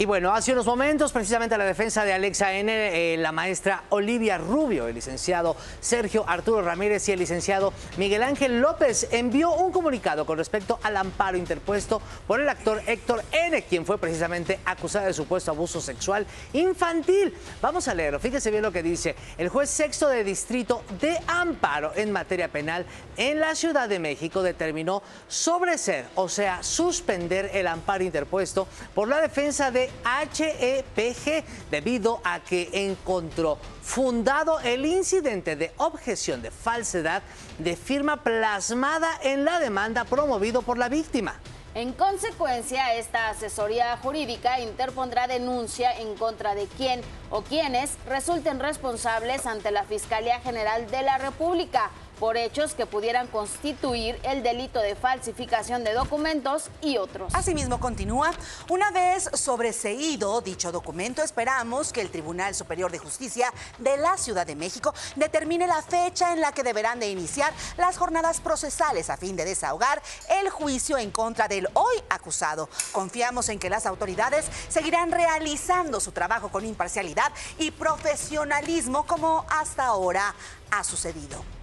Y bueno, hace unos momentos, precisamente la defensa de Alexa N, eh, la maestra Olivia Rubio, el licenciado Sergio Arturo Ramírez y el licenciado Miguel Ángel López envió un comunicado con respecto al amparo interpuesto por el actor Héctor N, quien fue precisamente acusado de supuesto abuso sexual infantil. Vamos a leerlo, fíjese bien lo que dice. El juez sexto de distrito de amparo en materia penal en la Ciudad de México determinó sobreser, o sea, suspender el amparo interpuesto por la defensa de HEPG debido a que encontró fundado el incidente de objeción de falsedad de firma plasmada en la demanda promovido por la víctima. En consecuencia, esta asesoría jurídica interpondrá denuncia en contra de quien o quienes resulten responsables ante la Fiscalía General de la República por hechos que pudieran constituir el delito de falsificación de documentos y otros. Asimismo, continúa, una vez sobreseído dicho documento, esperamos que el Tribunal Superior de Justicia de la Ciudad de México determine la fecha en la que deberán de iniciar las jornadas procesales a fin de desahogar el juicio en contra del hoy acusado. Confiamos en que las autoridades seguirán realizando su trabajo con imparcialidad y profesionalismo como hasta ahora ha sucedido.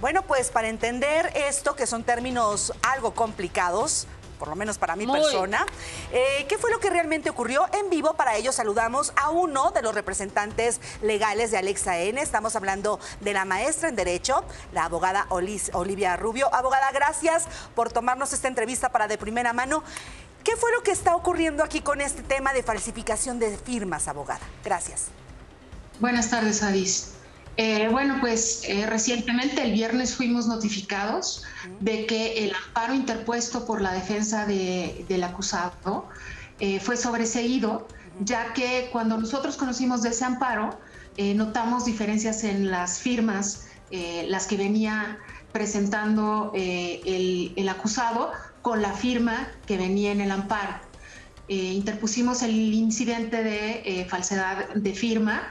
Bueno, pues para entender esto, que son términos algo complicados, por lo menos para mi Muy. persona, eh, ¿qué fue lo que realmente ocurrió en vivo? Para ello saludamos a uno de los representantes legales de Alexa N. Estamos hablando de la maestra en Derecho, la abogada Olis- Olivia Rubio. Abogada, gracias por tomarnos esta entrevista para de primera mano. ¿Qué fue lo que está ocurriendo aquí con este tema de falsificación de firmas, abogada? Gracias. Buenas tardes, Adis. Eh, bueno, pues eh, recientemente, el viernes, fuimos notificados de que el amparo interpuesto por la defensa de- del acusado eh, fue sobreseído, ya que cuando nosotros conocimos de ese amparo, notamos diferencias en las firmas, las que venía presentando el, el acusado con la firma que venía en el amparo. Interpusimos el incidente de falsedad de firma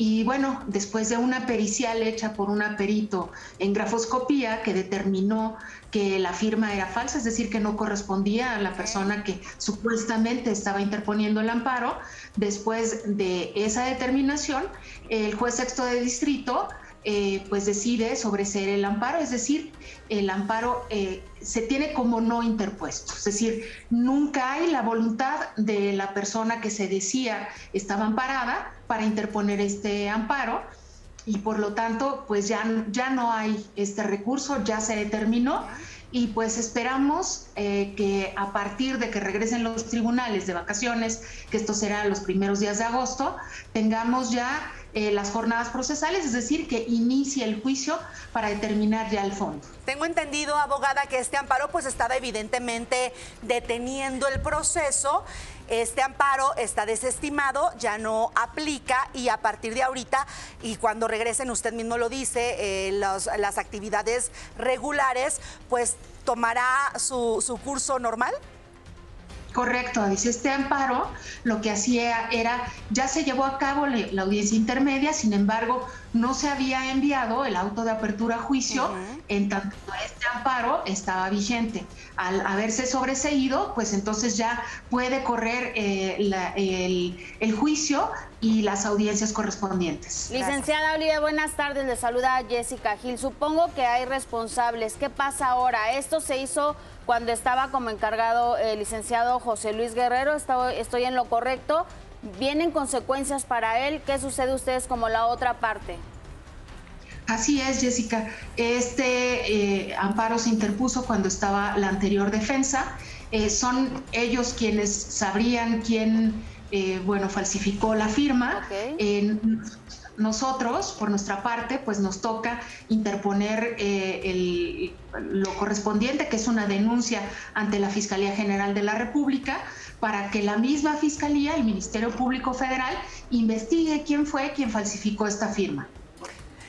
y bueno, después de una pericial hecha por una perito en grafoscopía que determinó que la firma era falsa, es decir, que no correspondía a la persona que supuestamente estaba interponiendo el amparo, después de esa determinación, el juez sexto de distrito eh, pues decide sobreseer el amparo, es decir, el amparo eh, se tiene como no interpuesto, es decir, nunca hay la voluntad de la persona que se decía estaba amparada para interponer este amparo y por lo tanto pues ya, ya no hay este recurso, ya se determinó y pues esperamos eh, que a partir de que regresen los tribunales de vacaciones, que esto será los primeros días de agosto, tengamos ya eh, las jornadas procesales, es decir, que inicie el juicio para determinar ya el fondo. Tengo entendido, abogada, que este amparo pues estaba evidentemente deteniendo el proceso. Este amparo está desestimado, ya no aplica y a partir de ahorita y cuando regresen, usted mismo lo dice, eh, las actividades regulares, pues tomará su, su curso normal. Correcto, dice este amparo lo que hacía era, ya se llevó a cabo la, la audiencia intermedia, sin embargo, no se había enviado el auto de apertura a juicio, en tanto este amparo estaba vigente. Al haberse sobreseído, pues entonces ya puede correr eh, la- el, el juicio y las audiencias correspondientes. Licenciada Olivia, buenas tardes. Le saluda Jessica Gil. Supongo que hay responsables. ¿Qué pasa ahora? Esto se hizo cuando estaba como encargado el licenciado José Luis Guerrero. Estoy en lo correcto. ¿Vienen consecuencias para él? ¿Qué sucede ustedes como la otra parte? Así es, Jessica. Este eh, amparo se interpuso cuando estaba la anterior defensa. Eh, son ellos quienes sabrían quién, eh, bueno, falsificó la firma. Eh, nosotros, por nuestra parte, pues nos toca interponer eh, el- lo correspondiente, que es una denuncia ante la Fiscalía General de la República, para que la misma Fiscalía, el Ministerio Público Federal, investigue quién fue quien falsificó esta firma.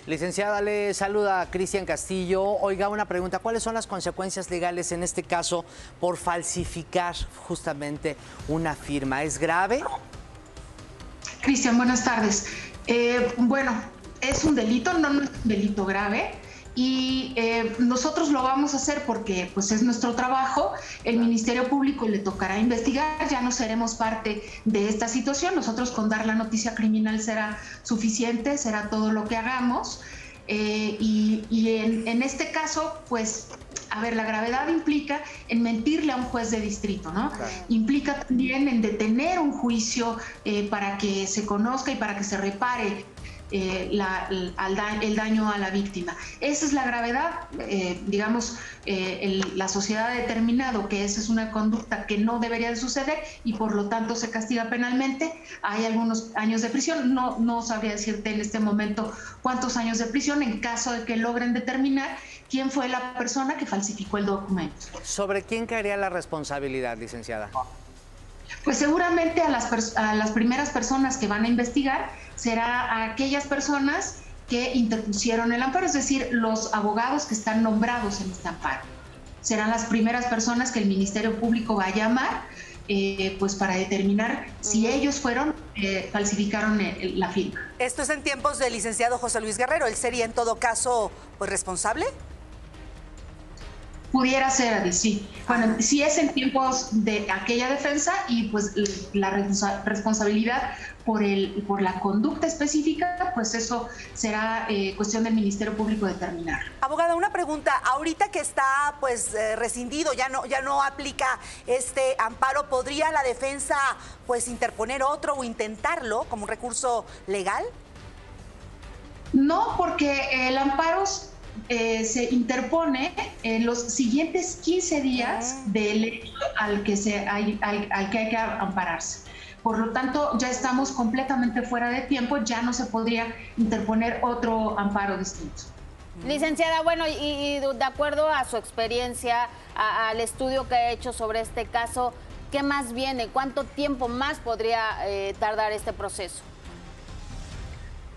Licenciada, le saluda a Cristian Castillo. Oiga, una pregunta. ¿Cuáles son las consecuencias legales en este caso por falsificar justamente una firma? ¿Es grave? Cristian, buenas tardes. Eh, bueno, es un delito, no, no es un delito grave. Y eh, nosotros lo vamos a hacer porque pues es nuestro trabajo. El Ministerio Público le tocará investigar, ya no seremos parte de esta situación. Nosotros con dar la noticia criminal será suficiente, será todo lo que hagamos. Eh, y y en, en este caso, pues, a ver, la gravedad implica en mentirle a un juez de distrito, ¿no? Implica también en detener un juicio eh, para que se conozca y para que se repare eh, la- el, al da- el daño a la víctima. Esa es la gravedad, eh, digamos, eh, el- la sociedad ha determinado que esa es una conducta que no debería de suceder y por lo tanto se castiga penalmente. Hay algunos años de prisión, no, no sabría decirte en este momento cuántos años de prisión en caso de que logren determinar quién fue la persona que falsificó el documento. ¿Sobre quién caería la responsabilidad, licenciada? Pues seguramente a las, a las primeras personas que van a investigar será a aquellas personas que interpusieron el amparo, es decir, los abogados que están nombrados en este amparo. Serán las primeras personas que el Ministerio Público va a llamar eh, pues para determinar si ellos fueron, eh, falsificaron el- la firma. Esto es en tiempos del licenciado José Luis Guerrero. ¿Él sería en todo caso pues responsable? Pudiera ser, sí. Bueno, si es en tiempos de aquella defensa y pues la responsa- responsabilidad por, el, por la conducta específica, pues eso será eh, cuestión del Ministerio Público determinar. Abogada, una pregunta. Ahorita que está pues eh, rescindido, ya no, ya no aplica este amparo, ¿podría la defensa pues interponer otro o intentarlo como un recurso legal? No, porque el amparo eh, se interpone en los siguientes 15 días del hecho al que, se, hay- al, al que hay que ampararse. Por lo tanto, ya estamos completamente fuera de tiempo, ya no se podría interponer otro amparo distinto. Licenciada, bueno, y, y de acuerdo a su experiencia, a- al estudio que ha hecho sobre este caso, ¿qué más viene? ¿Cuánto tiempo más podría eh, tardar este proceso?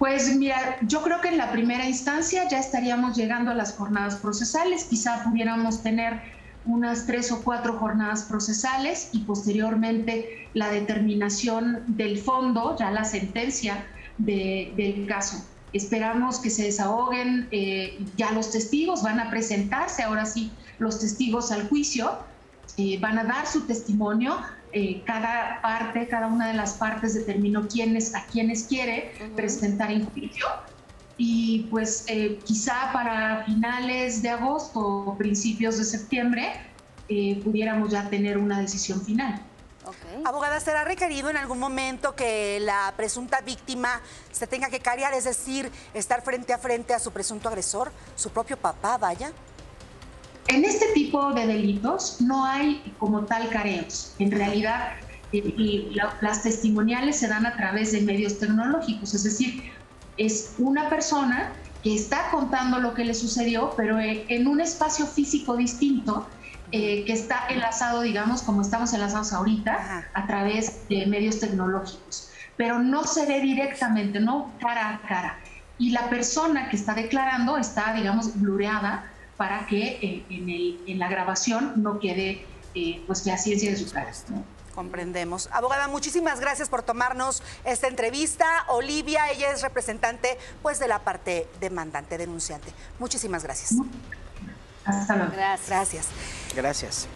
Pues mira, yo creo que en la primera instancia ya estaríamos llegando a las jornadas procesales, quizá pudiéramos tener unas tres o cuatro jornadas procesales y posteriormente la determinación del fondo, ya la sentencia de- del caso. Esperamos que se desahoguen eh, ya los testigos, van a presentarse ahora sí los testigos al juicio, eh, van a dar su testimonio, eh, cada parte, cada una de las partes determinó quiénes, a quienes quiere presentar en juicio y pues eh, quizá para finales de agosto o principios de septiembre eh, pudiéramos ya tener una decisión final. Abogada, ¿será requerido en algún momento que la presunta víctima se tenga que cariar, es decir, estar frente a frente a su presunto agresor, su propio papá, vaya? En este tipo de delitos no hay como tal careos. En realidad, eh, y la- las testimoniales se dan a través de medios tecnológicos, es decir, es una persona que está contando lo que le sucedió, pero eh, en un espacio físico distinto, eh, que está enlazado, digamos, como estamos enlazados ahorita, a través de medios tecnológicos. Pero no se ve directamente, no cara a cara. Y la persona que está declarando está, digamos, blureada para que eh, en, el- en la grabación no quede eh, pues la ciencia de su cara. ¿no? Comprendemos. Abogada, muchísimas gracias por tomarnos esta entrevista. Olivia, ella es representante pues de la parte demandante, denunciante. Muchísimas gracias. Hasta luego. Gracias. Gracias. Gracias.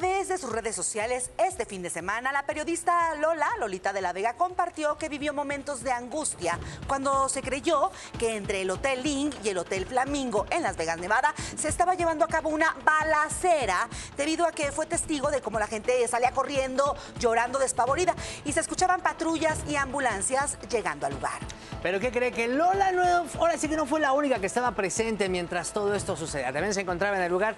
A través de sus redes sociales, este fin de semana, la periodista Lola, Lolita de la Vega, compartió que vivió momentos de angustia cuando se creyó que entre el Hotel Link y el Hotel Flamingo en Las Vegas, Nevada, se estaba llevando a cabo una balacera debido a que fue testigo de cómo la gente salía corriendo, llorando despavorida y se escuchaban patrullas y ambulancias llegando al lugar. Pero ¿qué cree? Que Lola ahora sí que no fue la única que estaba presente mientras todo esto sucedía. También se encontraba en el lugar.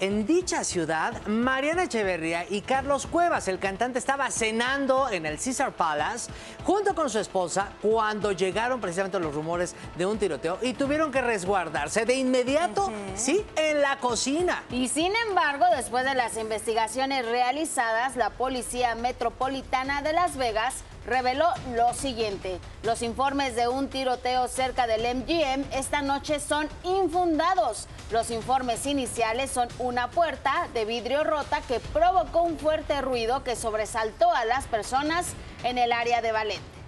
En dicha ciudad, Mariana Echeverría y Carlos Cuevas, el cantante, estaba cenando en el Caesar Palace junto con su esposa cuando llegaron precisamente los rumores de un tiroteo y tuvieron que resguardarse de inmediato, sí, en la cocina. Y sin embargo, después de las investigaciones realizadas, la Policía Metropolitana de Las Vegas reveló lo siguiente. Los informes de un tiroteo cerca del MGM esta noche son infundados. Los informes iniciales son una puerta de vidrio rota que provocó un fuerte ruido que sobresaltó a las personas en el área de ballet.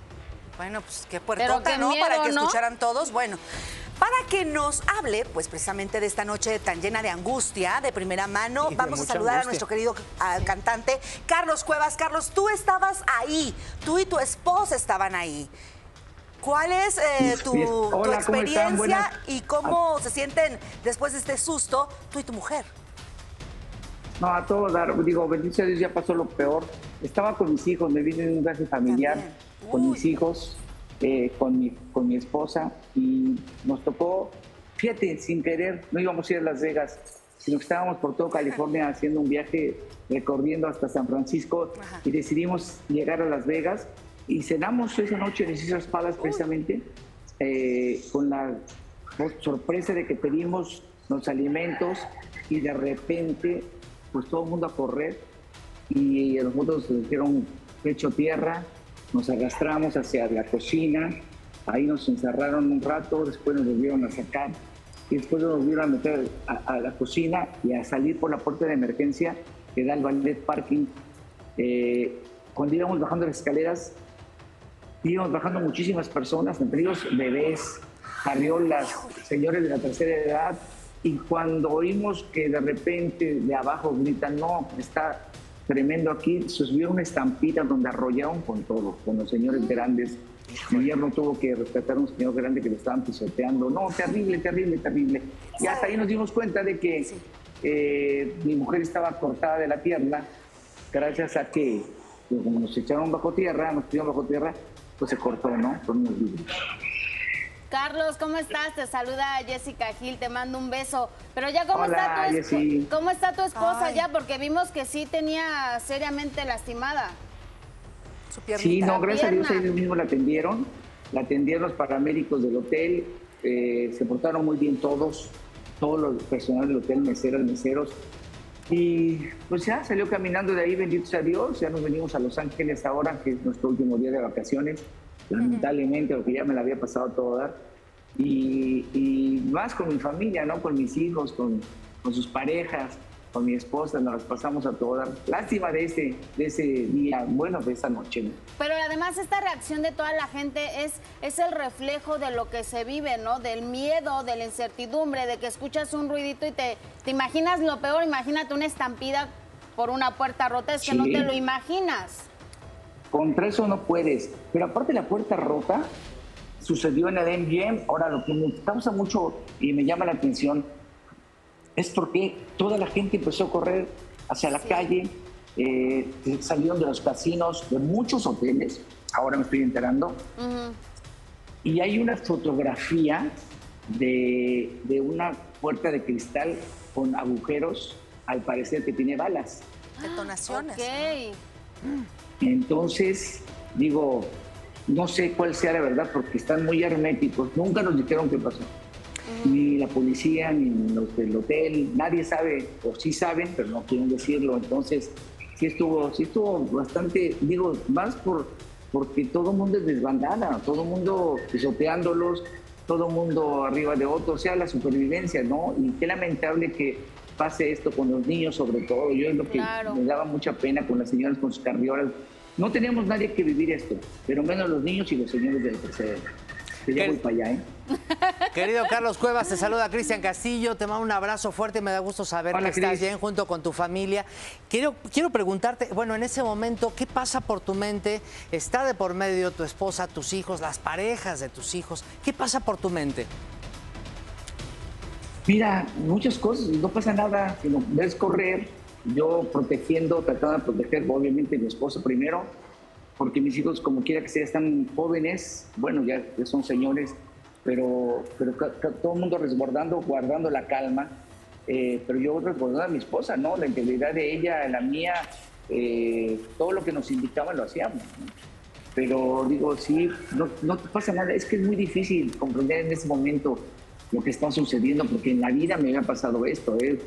Bueno, pues qué puertota, qué ¿no? Para que ¿no? escucharan todos. Bueno, para que nos hable, pues precisamente de esta noche tan llena de angustia, de primera mano, vamos a saludar a nuestro querido ah, cantante Carlos Cuevas. Carlos, tú estabas ahí, tú y tu esposa estaban ahí. ¿Cuál es eh, tu, experiencia y cómo se sienten después de este susto tú y tu mujer? No, a todo dar, digo, bendito a Dios, ya pasó lo peor. Estaba con mis hijos, me vine de un viaje familiar con mis hijos, eh, con, mi, con mi esposa y nos tocó, fíjate, sin querer, no íbamos a ir a Las Vegas, sino que estábamos por todo California haciendo un viaje, recorriendo hasta San Francisco y decidimos llegar a Las Vegas y cenamos esa noche en César Palace precisamente eh, con la sorpresa de que pedimos los alimentos y de repente pues todo el mundo a correr y nosotros nos dijeron pecho tierra, nos arrastramos hacia la cocina Ahí nos encerraron un rato, después nos volvieron a sacar y después nos volvieron a meter a, a la cocina y a salir por la puerta de emergencia que da el ballet parking. Eh, cuando íbamos bajando las escaleras, íbamos bajando muchísimas personas, entre ellos bebés, carriolas, señores de la tercera edad, y cuando oímos que de repente de abajo gritan, no, está tremendo aquí, se subió una estampida donde arrollaron con todo, con los señores grandes. Mi yerno tuvo que rescatar a un señor grande que le estaban pisoteando. No, terrible, terrible, terrible. Y hasta ahí nos dimos cuenta de que eh, mi mujer estaba cortada de la pierna, gracias a que, pues, como nos echaron bajo tierra, nos pusieron bajo tierra, pues se cortó, ¿no? Con unos vidrios. Carlos, ¿cómo estás? Te saluda Jessica Gil, te mando un beso. Pero ya, ¿cómo, Hola, está, tu Jessy. ¿cómo está tu esposa Ay. ya? Porque vimos que sí tenía seriamente lastimada. Su Sí, no, gracias a Dios Pierna. ellos mismos la atendieron, la atendieron los paramédicos del hotel, eh, se portaron muy bien todos, todos los personal del hotel, meseras, meseros. Y pues ya salió caminando de ahí, bendito sea Dios, ya nos venimos a Los Ángeles ahora, que es nuestro último día de vacaciones, lamentablemente, porque ya me la había pasado a todo dar. Y, y más con mi familia, ¿no? Con mis hijos, con, con sus parejas, con mi esposa, nos las pasamos a todo dar. Lástima de ese, de ese día, bueno, de esa noche, ¿no? Pero además esta reacción de toda la gente es, es el reflejo de lo que se vive, ¿no? Del miedo, de la incertidumbre, de que escuchas un ruidito y te, te imaginas lo peor. Imagínate una estampida por una puerta rota, es que no te lo imaginas. Contra eso no puedes. Pero aparte la puerta rota sucedió en el MGM. Ahora lo que me causa mucho y me llama la atención es porque toda la gente empezó a correr hacia la calle, eh, salieron de los casinos, de muchos hoteles, ahora me estoy enterando, y hay una fotografía de, de una puerta de cristal con agujeros, al parecer que tiene balas. Detonaciones. Ok. Entonces, digo, no sé cuál sea la verdad porque están muy herméticos. Nunca nos dijeron qué pasó. Ni la policía, ni los del hotel, nadie sabe, o sí saben, pero no quieren decirlo. Entonces, sí estuvo, sí estuvo bastante, digo, más por porque todo el mundo es desbandada, todo el mundo pisoteándolos, todo el mundo arriba de otro, o sea, la supervivencia, ¿no? Y qué lamentable que pase esto con los niños sobre todo. Yo es lo que Claro. me daba mucha pena con las señoras con sus carriolas. No teníamos nadie que vivir esto, pero menos los niños y los señores del tercer. Que ya voy para allá, ¿eh? [laughs] Querido Carlos Cuevas, te saluda Cristian Castillo, te mando un abrazo fuerte, me da gusto saber Hola, que estás bien junto con tu familia. Quiero, quiero preguntarte, bueno, en ese momento, ¿qué pasa por tu mente? ¿Está de por medio tu esposa, tus hijos, las parejas de tus hijos? ¿Qué pasa por tu mente? Mira, muchas cosas, no pasa nada, sino ves correr, yo protegiendo, tratando de proteger, obviamente, mi esposa primero, porque mis hijos, como quiera que sea, están jóvenes, bueno, ya, ya son señores, pero, pero todo el mundo resguardando, guardando la calma, eh, pero yo resguardando a mi esposa, ¿no? La integridad de ella, la mía, eh, todo lo que nos indicaban lo hacíamos. ¿no? Pero digo, sí, no, no te pasa nada, es que es muy difícil comprender en ese momento lo que está sucediendo, porque en la vida me había pasado esto. ¿eh?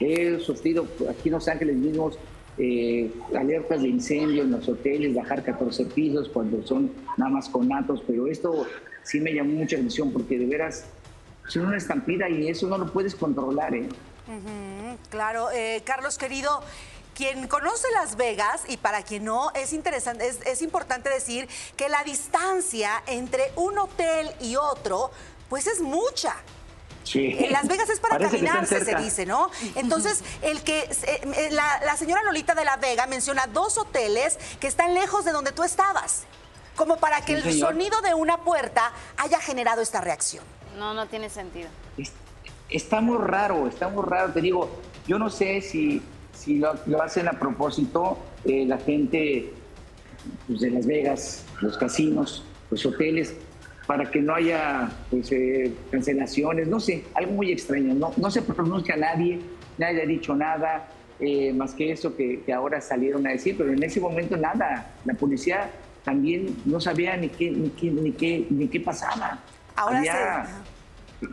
He sufrido aquí en Los Ángeles mismos eh, alertas de incendio en los hoteles, bajar 14 pisos cuando son nada más conatos, pero esto sí me llamó mucha atención porque de veras es una estampida y eso no lo puedes controlar. ¿eh? Claro, eh, Carlos querido. Quien conoce Las Vegas y para quien no, es interesante, es, es importante decir que la distancia entre un hotel y otro, pues es mucha. Sí. En Las Vegas es para Parece caminarse, se dice, ¿no? Entonces, el que eh, eh, la, la señora Lolita de la Vega menciona dos hoteles que están lejos de donde tú estabas, como para que Sí, el señor. sonido de una puerta haya generado esta reacción. No, no tiene sentido. Está muy raro, está muy raro. Te digo, yo no sé si, si lo, lo hacen a propósito eh, la gente pues, de Las Vegas, los casinos, los hoteles, para que no haya pues, eh, cancelaciones, no sé, algo muy extraño. No, no se pronuncia nadie, nadie ha dicho nada, eh, más que eso que, que ahora salieron a decir, pero en ese momento nada. La policía también no sabía ni qué, ni qué, ni qué, ni qué pasaba. Ahora Había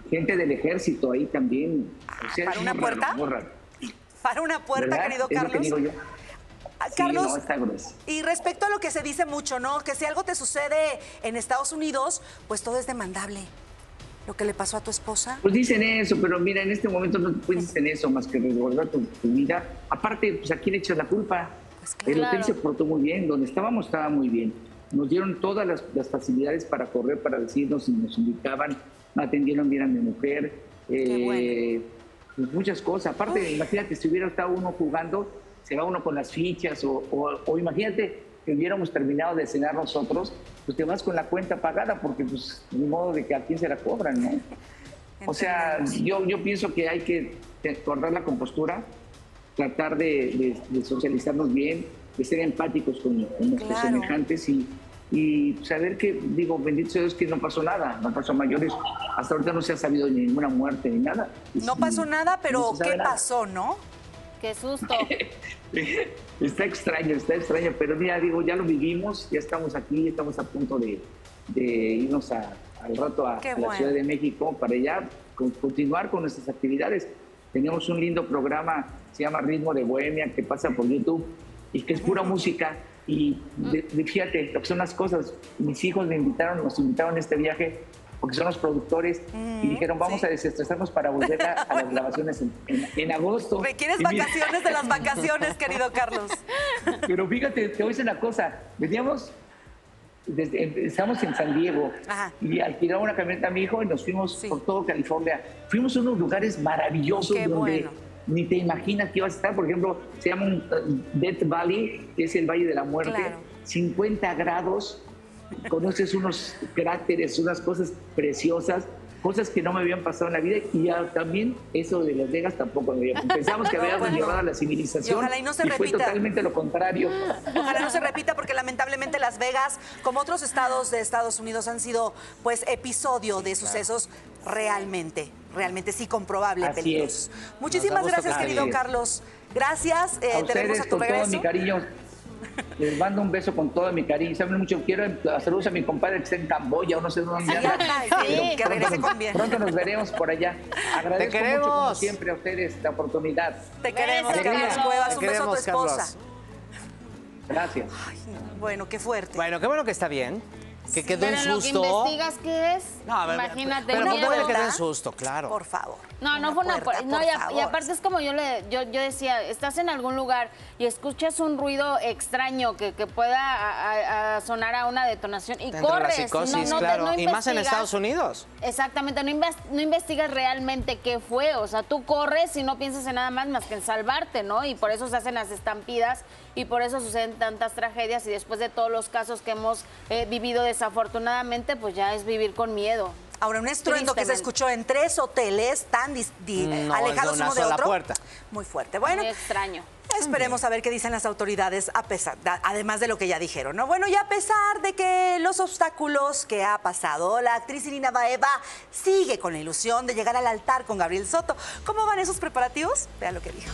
gente del ejército ahí también. O sea, ¿Para una raro, puerta? Para una puerta, querido que Carlos. yo. Carlos, no, está grueso. y respecto a lo que se dice mucho, ¿no? Que si algo te sucede en Estados Unidos, pues todo es demandable. Lo que le pasó a tu esposa. Pues dicen eso, pero mira, en este momento no puedes en eso más que resguardar tu, tu vida. Aparte, pues a quién le echas la culpa. El hotel se portó muy bien, donde estábamos estaba muy bien. Nos dieron todas las, las facilidades para correr, para decirnos si nos invitaban, me atendieron bien a mi mujer, eh, pues muchas cosas. Aparte, imagínate, si hubiera estado uno jugando, se va uno con las fichas, o, o- o imagínate que hubiéramos terminado de cenar nosotros, pues te vas con la cuenta pagada, porque pues ni modo de que a quién se la cobran, ¿no? O sea, yo, yo pienso que hay que guardar la compostura, tratar de, de- de socializarnos bien, de ser empáticos con, con nuestros Claro. semejantes y, y saber que, digo, bendito sea Dios que no pasó nada, no pasó mayores. Hasta ahorita no se ha sabido ni ninguna muerte ni nada. No pasó nada, pero no ¿qué nada. pasó, no? Qué susto. [laughs] Está extraño, está extraño, pero mira, digo, ya lo vivimos, ya estamos aquí, estamos a punto de, de irnos a- al rato a, la. Ciudad de México para ya con- continuar con nuestras actividades. Tenemos un lindo programa, se llama Ritmo de Bohemia, que pasa por YouTube y que es pura música. Y de- de- fíjate, son las cosas. Mis hijos me invitaron, nos invitaron a este viaje porque son los productores y dijeron, vamos a desestresarnos para volver a, a las grabaciones en, en- en agosto. ¿Quieres Y mira- vacaciones de las vacaciones, [laughs] querido Carlos? pero fíjate, te voy a decir una cosa. Veníamos, desde, empezamos en San Diego Ajá. y alquilamos una camioneta a mi hijo y nos fuimos por todo California. Fuimos a unos lugares maravillosos Qué donde bueno. ni te imaginas que ibas a estar. Por ejemplo, se llama un, uh, Death Valley, que es el Valle de la Muerte. Claro. 50 grados, conoces unos cráteres, unas cosas preciosas. Cosas que no me habían pasado en la vida y ya también eso de Las Vegas tampoco me había. Pensamos que [laughs] No, habíamos bueno. llevado a la civilización Y ojalá y no se fue repita. totalmente lo contrario. Ojalá no se repita porque lamentablemente Las Vegas, como otros estados de Estados Unidos, han sido pues episodio de sucesos realmente, realmente sí comprobable es. Muchísimas gracias, que querido. Carlos. Gracias, eh, a te vemos ustedes a tu con todo regreso. mi cariño. Les mando un beso con todo mi cariño. Saben mucho, quiero saludos a mi compadre que está en Camboya o no sé dónde anda. Ay, sí, que pronto regrese nos- con bien. Pronto nos veremos por allá. Agradezco Te mucho, como queremos. siempre, a ustedes la oportunidad. Te queremos, Besos, Carlos Carlos. Cuevas. Te Un beso a tu queremos, Carlos. esposa. Gracias. Bueno, qué fuerte. Bueno, qué bueno que está bien. Que quedó Pero en en lo que susto. investigas, ¿qué es? No, a ver, Imagínate. Pero el ¿por qué le miedo. quedó en susto? Claro. Por favor. No, no fue una puerta, puerta. No, por y, a- y aparte es como yo le yo, yo decía, estás en algún lugar y escuchas un ruido extraño que, que pueda a- a- a sonar a una detonación y la corres. psicosis, no, no te- claro. no y más en. Estados Unidos. Exactamente, no, no investigas realmente qué fue, o sea, tú corres y no piensas en nada más más que en salvarte, ¿no? Y por eso se hacen las estampidas y por eso suceden tantas tragedias y después de todos los casos que hemos eh, vivido desafortunadamente, pues ya es vivir con miedo. Ahora, un estruendo que se escuchó en tres hoteles tan No, de alejados una uno de otro. puerta. Muy fuerte. Bueno, Muy extraño. Esperemos a ver qué dicen las autoridades, a pesar, además de lo que ya dijeron. ¿no? Bueno, y a pesar de que los obstáculos que ha pasado, la actriz Irina Baeva sigue con la ilusión de llegar al altar con Gabriel Soto. ¿Cómo van esos preparativos? Vean lo que dijo.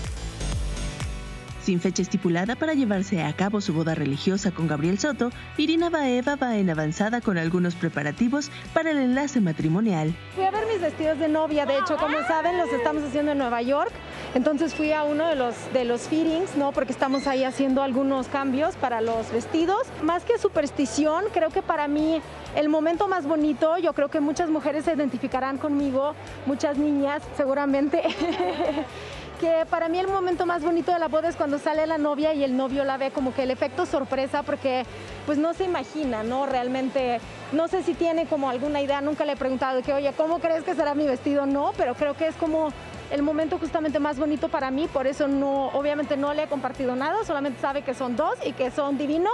Sin fecha estipulada para llevarse a cabo su boda religiosa con Gabriel Soto, Irina Baeva va en avanzada con algunos preparativos para el enlace matrimonial. Fui a ver mis vestidos de novia, de hecho, como saben, los estamos haciendo en Nueva York. Entonces fui a uno de los, de los fittings, ¿no? Porque estamos ahí haciendo algunos cambios para los vestidos. Más que superstición, creo que para mí el momento más bonito, yo creo que muchas mujeres se identificarán conmigo, muchas niñas seguramente. [laughs] para mí el momento más bonito de la boda es cuando sale la novia y el novio la ve como que el efecto sorpresa porque pues no se imagina, ¿no? Realmente, no sé si tiene como alguna idea, nunca le he preguntado que, oye, ¿cómo crees que será mi vestido? No, pero creo que es como el momento justamente más bonito para mí, por eso no, obviamente no le he compartido nada, solamente sabe que son dos y que son divinos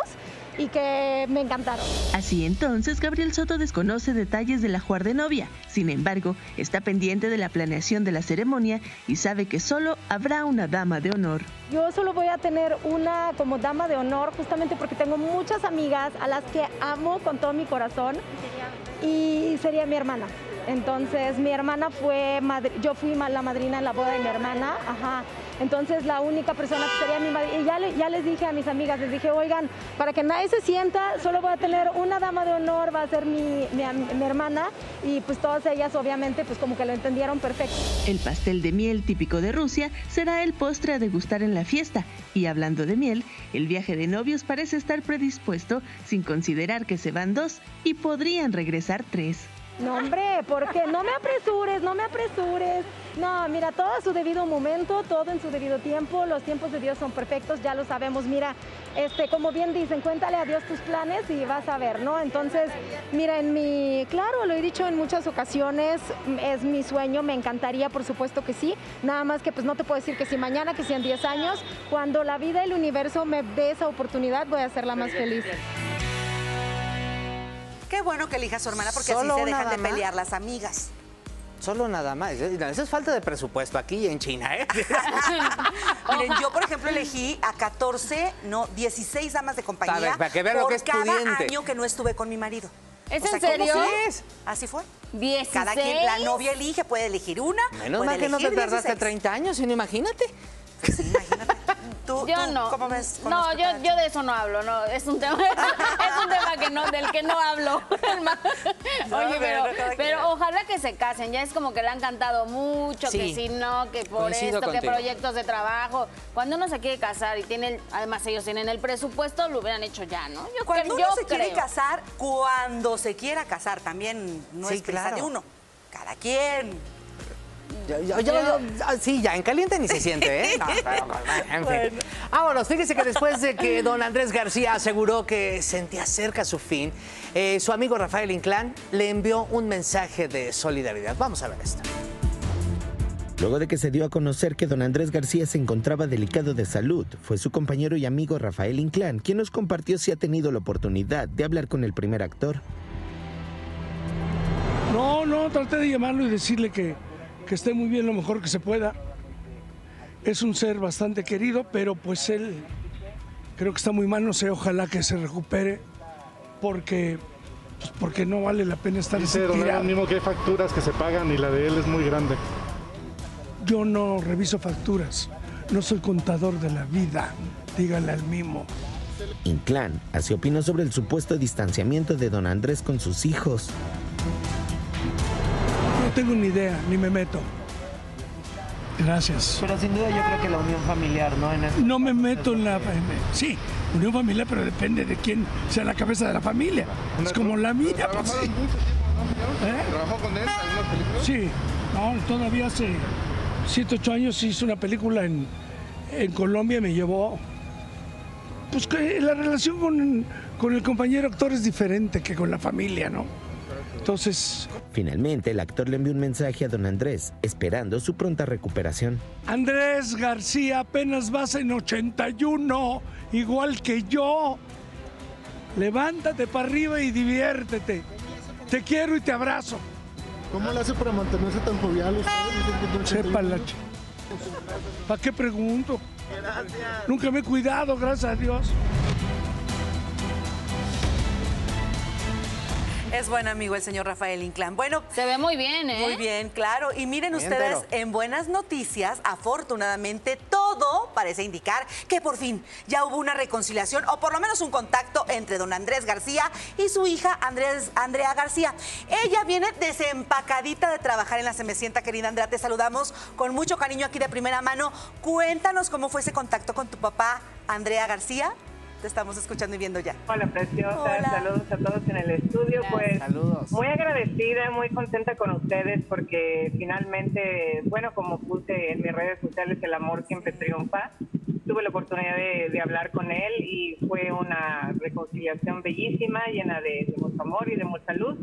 y que me encantaron. Así entonces, Gabriel Soto desconoce detalles del ajuar de novia. Sin embargo, está pendiente de la planeación de la ceremonia y sabe que solo habrá una dama de honor. Yo solo voy a tener una como dama de honor justamente porque tengo muchas amigas a las que amo con todo mi corazón y sería mi hermana. Entonces mi hermana fue, yo fui la madrina en la boda de mi hermana, ajá. Entonces la única persona que sería mi madre, y ya, ya les dije a mis amigas, les dije, oigan, para que nadie se sienta, solo voy a tener una dama de honor, va a ser mi, mi, hermana, y pues todas ellas obviamente pues como que lo entendieron perfecto. El pastel de miel típico de Rusia será el postre a degustar en la fiesta, y hablando de miel, el viaje de novios parece estar predispuesto sin considerar que se van dos y podrían regresar tres. No, hombre, porque no me apresures, no me apresures. No, mira, todo a su debido momento, todo en su debido tiempo. Los tiempos de Dios son perfectos, ya lo sabemos. Mira, este, como bien dicen, cuéntale a Dios tus planes y vas a ver, ¿no? Entonces, mira, en mi, claro, lo he dicho en muchas ocasiones, es mi sueño, me encantaría, por supuesto que sí. Nada más que pues no te puedo decir que si mañana, que si en 10 años, cuando la vida y el universo me dé esa oportunidad, voy a ser la más feliz. Qué bueno que elija a su hermana porque así se dejan de pelear las amigas. Solo nada más. Eso es falta de presupuesto aquí en China, ¿eh? [laughs] Miren, yo, por ejemplo, elegí a 14, no, 16 damas de compañía. para que vean lo que es cada año que no estuve con mi marido. ¿Es en serio? Así fue. 16. Cada quien, la novia elige, puede elegir una. Menos mal que no te tardaste 30 años, sino imagínate. Sí, imagínate yo no. ¿Cómo ves? No, yo, yo de eso no hablo, no. Es un tema, [laughs] es un tema que no, del que no hablo. [laughs] [laughs] Oye, pero, pero ojalá que se casen. Ya es como que le han cantado mucho, que si no, que por esto, que proyectos de trabajo. Cuando uno se quiere casar y tiene, además ellos tienen el presupuesto, lo hubieran hecho ya, ¿no? Yo cuando uno se quiere casar, cuando se quiera casar, también no es prisa de uno. Cada quien Sí, ya en caliente ni se siente, ¿eh? en fin. Vámonos, fíjese que después de que don Andrés García aseguró que sentía cerca su fin, eh, su amigo Rafael Inclán le envió un mensaje de solidaridad. Vamos a ver esto. Luego de que se dio a conocer que don Andrés García se encontraba delicado de salud, fue su compañero y amigo Rafael Inclán quien nos compartió si ha tenido la oportunidad de hablar con el primer actor. No, no, traté de llamarlo y decirle que, que esté muy bien lo mejor que se pueda. Es un ser bastante querido, pero pues él creo que está muy mal, no sé, ojalá que se recupere, porque, pues porque no vale la pena estar Dice don mismo que hay facturas que se pagan y la de él es muy grande. Yo no reviso facturas, no soy contador de la vida, dígale al mimo. Inclán así opinó sobre el supuesto distanciamiento de don Andrés con sus hijos. No tengo ni idea, ni me meto. Gracias. Pero sin duda yo creo que la unión familiar, ¿no? no me meto en la... sí, unión familiar, pero depende de quién sea la cabeza de la familia. Es como la mía. Pues, sí. ¿Eh? ¿Trabajó con él en algunas películas? Sí, no, todavía hace 7, 8 años hizo una película en, en Colombia, me llevó... Pues que la relación con, con el compañero actor es diferente que con la familia, ¿no? Entonces... Finalmente, el actor le envió un mensaje a don Andrés, esperando su pronta recuperación. Andrés García, apenas vas en 81, igual que yo. Levántate para arriba y diviértete. Te quiero y te abrazo. ¿Cómo le hace para mantenerse tan jovial usted? ¿Para qué pregunto? Nunca me he cuidado, gracias a Dios. Es buen amigo el señor Rafael Inclán. Bueno, se ve muy bien, ¿eh? Muy bien, claro. Y miren ustedes, en buenas noticias, afortunadamente todo parece indicar que por fin ya hubo una reconciliación o por lo menos un contacto entre don Andrés García y su hija Andrés, Andrea García. Ella viene desempacadita de trabajar en la Semecienta, querida Andrea. Te saludamos con mucho cariño aquí de primera mano. Cuéntanos cómo fue ese contacto con tu papá, Andrea García. Te estamos escuchando y viendo ya. Hola, preciosa. Saludos a todos en el estudio. Pues muy agradecida, muy contenta con ustedes porque finalmente, bueno, como puse en mis redes sociales, el amor siempre triunfa. Tuve la oportunidad de, hablar con él y fue una reconciliación bellísima, llena de, mucho amor y de mucha luz.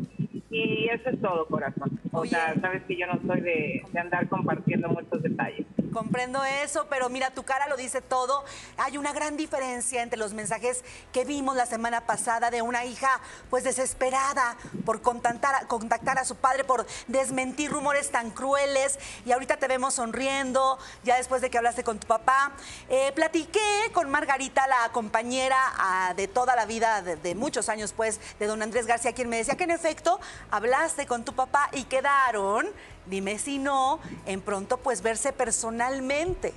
Y eso es todo, corazón. O sea, sabes que yo no soy de, de andar compartiendo muchos detalles. Comprendo eso, pero mira, tu cara lo dice todo. Hay una gran diferencia entre los mensajes que vimos la semana pasada de una hija pues desesperada por contactar, contactar a su padre, por desmentir rumores tan crueles y ahorita te vemos sonriendo, ya después de que hablaste con tu papá. Eh, platiqué con Margarita, la compañera ah, de toda la vida, de, de muchos años pues, de don Andrés García, quien me decía que en efecto hablaste con tu papá y quedaron dime si no, en pronto pues verse personalmente.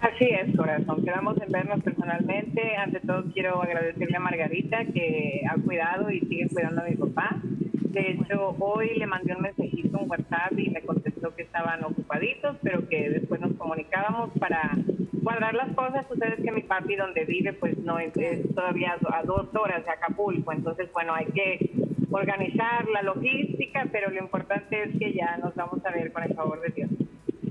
Así es, corazón. Quedamos en vernos personalmente. Ante todo quiero agradecerle a Margarita que ha cuidado y sigue cuidando a mi papá. De hecho, hoy le mandé un mensajito, un WhatsApp y me contestó que estaban ocupaditos, pero que después nos comunicábamos para cuadrar las cosas. Sabes que mi papi donde vive pues no es, es todavía a dos horas de Acapulco, entonces bueno, hay que organizar la logística, pero lo importante es que ya nos vamos a ver con el favor de Dios.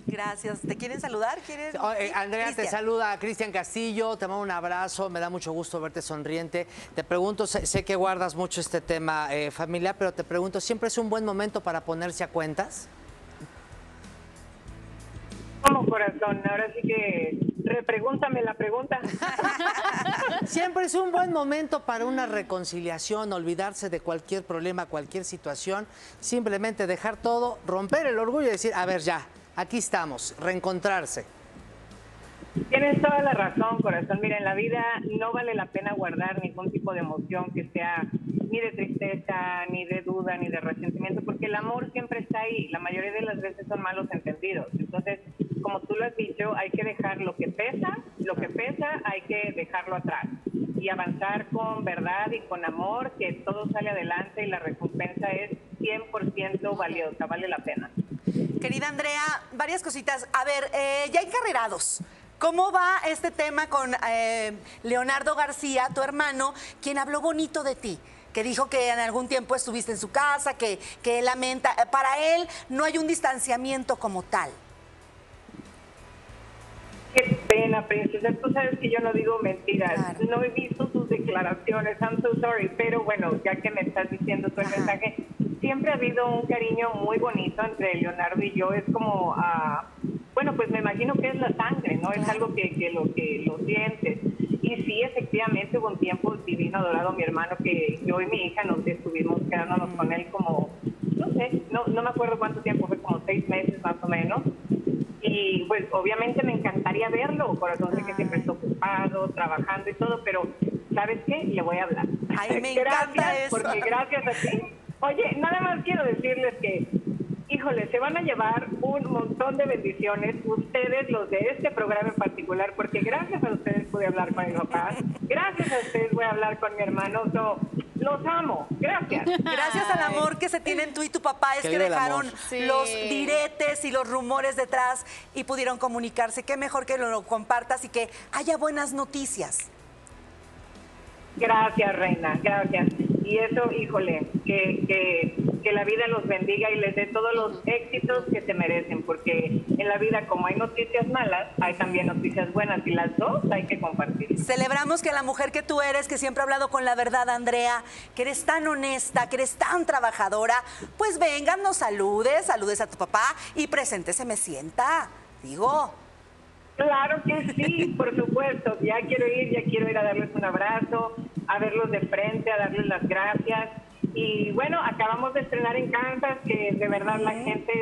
Gracias. ¿Te quieren saludar? ¿Quieren? Oh, eh, Andrea, te saluda Cristian Castillo, te mando un abrazo, me da mucho gusto verte sonriente. Te pregunto, sé, sé que guardas mucho este tema eh, familiar, pero te pregunto, ¿siempre es un buen momento para ponerse a cuentas? Como corazón, ahora sí que repregúntame la pregunta. [laughs] Siempre es un buen momento para una reconciliación, olvidarse de cualquier problema, cualquier situación, simplemente dejar todo, romper el orgullo y decir, a ver ya, aquí estamos, reencontrarse. Tienes toda la razón, corazón. Mira, en la vida no vale la pena guardar ningún tipo de emoción que sea ni de tristeza, ni de duda, ni de resentimiento, porque el amor siempre está ahí. La mayoría de las veces son malos entendidos. Entonces, como tú lo has dicho, hay que dejar lo que pesa, lo que pesa hay que dejarlo atrás y avanzar con verdad y con amor, que todo sale adelante y la recompensa es 100% valiosa, vale la pena. Querida Andrea, varias cositas. A ver, eh, ya encarrerados. ¿Cómo va este tema con eh, Leonardo García, tu hermano, quien habló bonito de ti? Que dijo que en algún tiempo estuviste en su casa, que, que él lamenta. eh, Para él no hay un distanciamiento como tal. Qué pena, princesa. Tú sabes que yo no digo mentiras. No he visto sus declaraciones. I'm so sorry. Pero bueno, ya que me estás diciendo tu mensaje, siempre ha habido un cariño muy bonito entre Leonardo y yo. Es como, ah, bueno, pues me imagino que es la sangre, ¿no? Es algo que, que lo que lo sientes. Y sí, efectivamente hubo un tiempo divino, adorado mi hermano, que yo y mi hija nos estuvimos quedándonos con él como, no sé, no, no me acuerdo cuánto tiempo, fue como seis meses más o menos. Y pues obviamente me encantaría verlo, corazón sé que siempre está ocupado, trabajando y todo, pero ¿sabes qué? Le voy a hablar. Ay, me [laughs] gracias, encanta eso. porque gracias a ti. Oye, nada más quiero decirles que, híjole, se van a llevar un montón de bendiciones, ustedes, los de este programa en particular, porque gracias a ustedes pude hablar con mi papá, [laughs] gracias a ustedes voy a hablar con mi hermano, los amo, gracias. [laughs] Gracias al amor que se tienen tú y tu papá es que dejaron. Sí. los diretes y los rumores detrás y pudieron comunicarse. Qué mejor que lo compartas y que haya buenas noticias. Gracias, Reina, gracias. Y eso, híjole, que, que, que la vida los bendiga y les dé todos los éxitos que se merecen, porque en la vida como hay noticias malas, hay también noticias buenas y las dos hay que compartir. Celebramos que la mujer que tú eres, que siempre ha hablado con la verdad, Andrea, que eres tan honesta, que eres tan trabajadora, pues vengan, nos saludes, saludes a tu papá y preséntese, me sienta. Digo. Claro que sí, por supuesto. Ya quiero ir, ya quiero ir a darles un abrazo, a verlos de frente, a darles las gracias. Y bueno, acabamos de estrenar en Kansas, que de verdad la gente,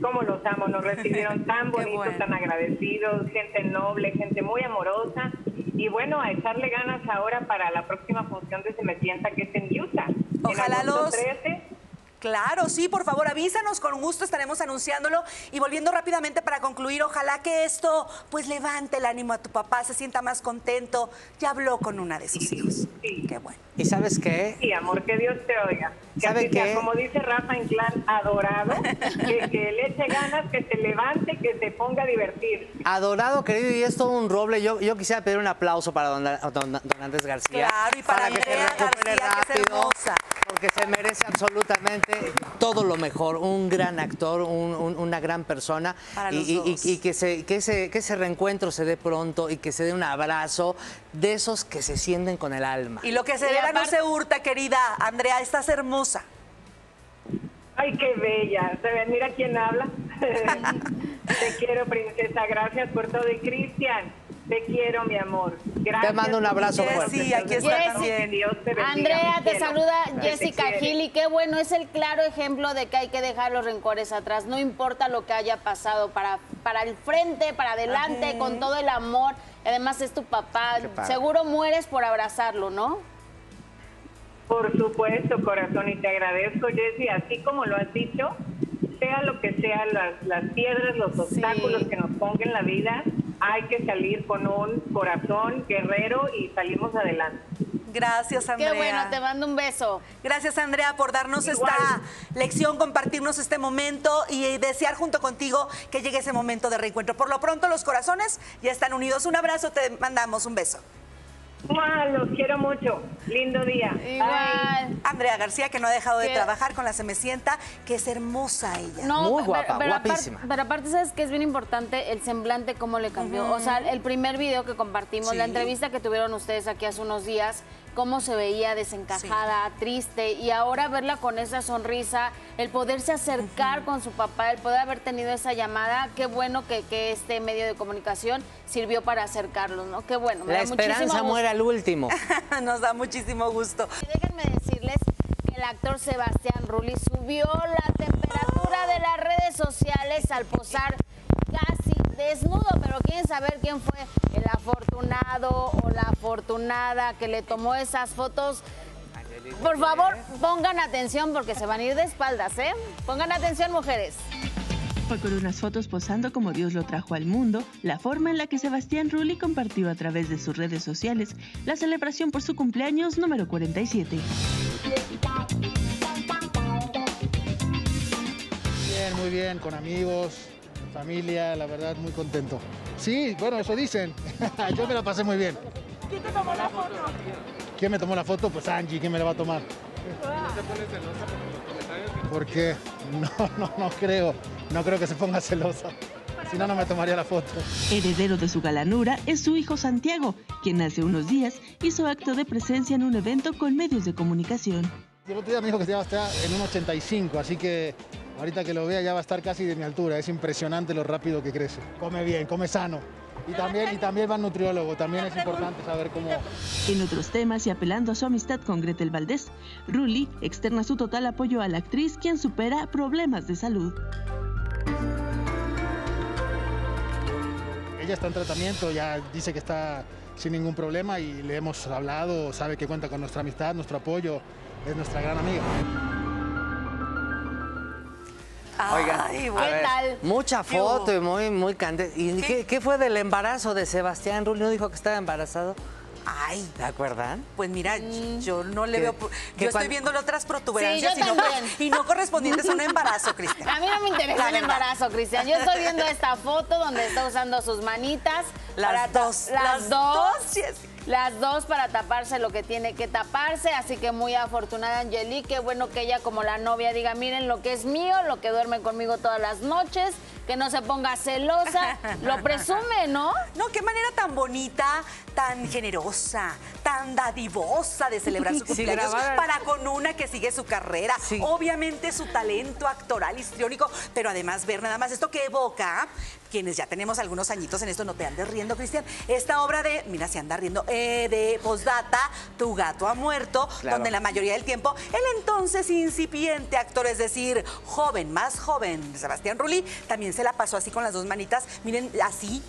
como los amo, nos recibieron [laughs] tan bonitos, tan agradecidos, gente noble, gente muy amorosa. Y bueno, a echarle ganas ahora para la próxima función de Se Me que es en Utah. En Ojalá agosto los- 13. Claro, sí, por favor, avísanos, con gusto estaremos anunciándolo. Y volviendo rápidamente para concluir, ojalá que esto pues levante el ánimo a tu papá, se sienta más contento. Ya habló con una de sus hijos. Qué bueno. ¿Y sabes qué? Sí, amor, que Dios te oiga. Que ¿Sabe sea, qué? como dice Rafa Inclán, adorado, [laughs] que, que le eche ganas, que se levante, que se ponga a divertir. Adorado, querido, y es todo un roble. Yo, yo quisiera pedir un aplauso para don, don- don Andrés García. Claro, y para que se recupere García, que es rápido, hermosa. Porque se merece absolutamente todo lo mejor. Un gran actor, un- un- una gran persona. Para y, y- y- que, se, que, ese, que ese reencuentro se dé pronto y que se dé un abrazo de esos que se sienten con el alma. Y lo que se deba no se hurta, querida. Andrea, estás hermosa. Ay, qué bella. Mira quién habla. [laughs] Te quiero, princesa. Gracias por todo. Y Cristian, te quiero, mi amor. Gracias. Te mando un abrazo por- fuerte. Sí, aquí está Jessy, también. Dios te bendiga, Andrea, te cielo. saluda Te Jessica quiere. Gil y qué bueno, es el claro ejemplo de que hay que dejar los rencores atrás, no importa lo que haya pasado, para, para el frente, para adelante, Ajá. con todo el amor. Además es tu papá, seguro mueres por abrazarlo, ¿no? Por supuesto, corazón, y te agradezco, Jessy, así como lo has dicho, sea lo que sea, las, las piedras, los obstáculos que nos ponga en la vida, hay que salir con un corazón guerrero y salimos adelante. Gracias, Andrea. Qué bueno, te mando un beso. Gracias, Andrea, por darnos esta lección, compartirnos este momento y desear junto contigo que llegue ese momento de reencuentro. Por lo pronto, los corazones ya están unidos. Un abrazo, te mandamos un beso. Los quiero mucho. Lindo día. Igual. Andrea García, que no ha dejado de trabajar con la Semecienta, que es hermosa ella. No, pero- pero aparte- pero aparte, sabes que es bien importante el semblante, cómo le cambió. O sea, el primer video que compartimos, Sí. la entrevista que tuvieron ustedes aquí hace unos días, cómo se veía desencajada, triste, y ahora verla con esa sonrisa, el poderse acercar con su papá, el poder haber tenido esa llamada, qué bueno que, que este medio de comunicación sirvió para acercarlos, ¿no? Qué bueno. me La da esperanza muere al último. [laughs] Nos da muchísimo gusto. Déjenme decirles que el actor Sebastián Rulli subió la temperatura de las redes sociales al posar casi desnudo, pero quieren saber quién fue el afortunado o la afortunada que le tomó esas fotos. Por favor, pongan atención porque se van a ir de espaldas, ¿eh? Pongan atención, mujeres. Fue con unas fotos posando como Dios lo trajo al mundo, la forma en la que Sebastián Rulli compartió a través de sus redes sociales la celebración por su cumpleaños número 47. Bien, muy bien, con amigos, familia, la verdad, muy contento. Sí, bueno, eso dicen. [laughs] Yo me la pasé muy bien. ¿Quién te tomó la foto? ¿Quién me tomó la foto? Pues Angie, ¿quién me la va a tomar? ¿Por qué? No, no, no creo. No creo que se ponga celosa. Si no, no me tomaría la foto. Heredero de su galanura es su hijo Santiago, quien hace unos días hizo acto de presencia en un evento con medios de comunicación. El otro día me dijo que ya va a estar en un 85, así que ahorita que lo vea ya va a estar casi de mi altura. Es impresionante lo rápido que crece. Come bien, come sano. Y también, y también va al nutriólogo, también es importante saber cómo... En otros temas y apelando a su amistad con Gretel Valdés, Rulli externa su total apoyo a la actriz quien supera problemas de salud. Ella está en tratamiento, ya dice que está sin ningún problema y le hemos hablado, sabe que cuenta con nuestra amistad, nuestro apoyo, es nuestra gran amiga. Oigan, Ay, a bueno. ver, ¿Qué tal? mucha foto y muy, muy candente. ¿Y qué, qué fue del embarazo de Sebastián Rulli? ¿No dijo que estaba embarazado? Ay, ¿te acuerdan? Pues mira, yo no le veo. Yo estoy cuando- viendo otras protuberancias Sí, y, no, también. [laughs] y no correspondientes a un embarazo, Cristian. A mí no me interesa el embarazo, Cristian. Yo estoy viendo [laughs] esta foto donde está usando sus manitas. Las para dos, Las, las dos. dos. Las dos para taparse lo que tiene que taparse. Así que muy afortunada Angelique. Qué bueno que ella como la novia diga, miren lo que es mío, lo que duerme conmigo todas las noches. Que no se ponga celosa. [laughs] Lo presume, ¿no? No, qué manera tan bonita, tan generosa, tan dadivosa de celebrar su [laughs] cumpleaños para con una que sigue su carrera. Obviamente su talento actoral, histriónico, pero además ver nada más esto que evoca, quienes ya tenemos algunos añitos en esto, no te andes riendo, Cristian, esta obra de, mira, se anda riendo, eh, de postdata, Tu gato ha muerto, Claro. donde la mayoría del tiempo el entonces incipiente actor, es decir, joven, más joven, Sebastián Rulli, también se la pasó así con las dos manitas, miren, así.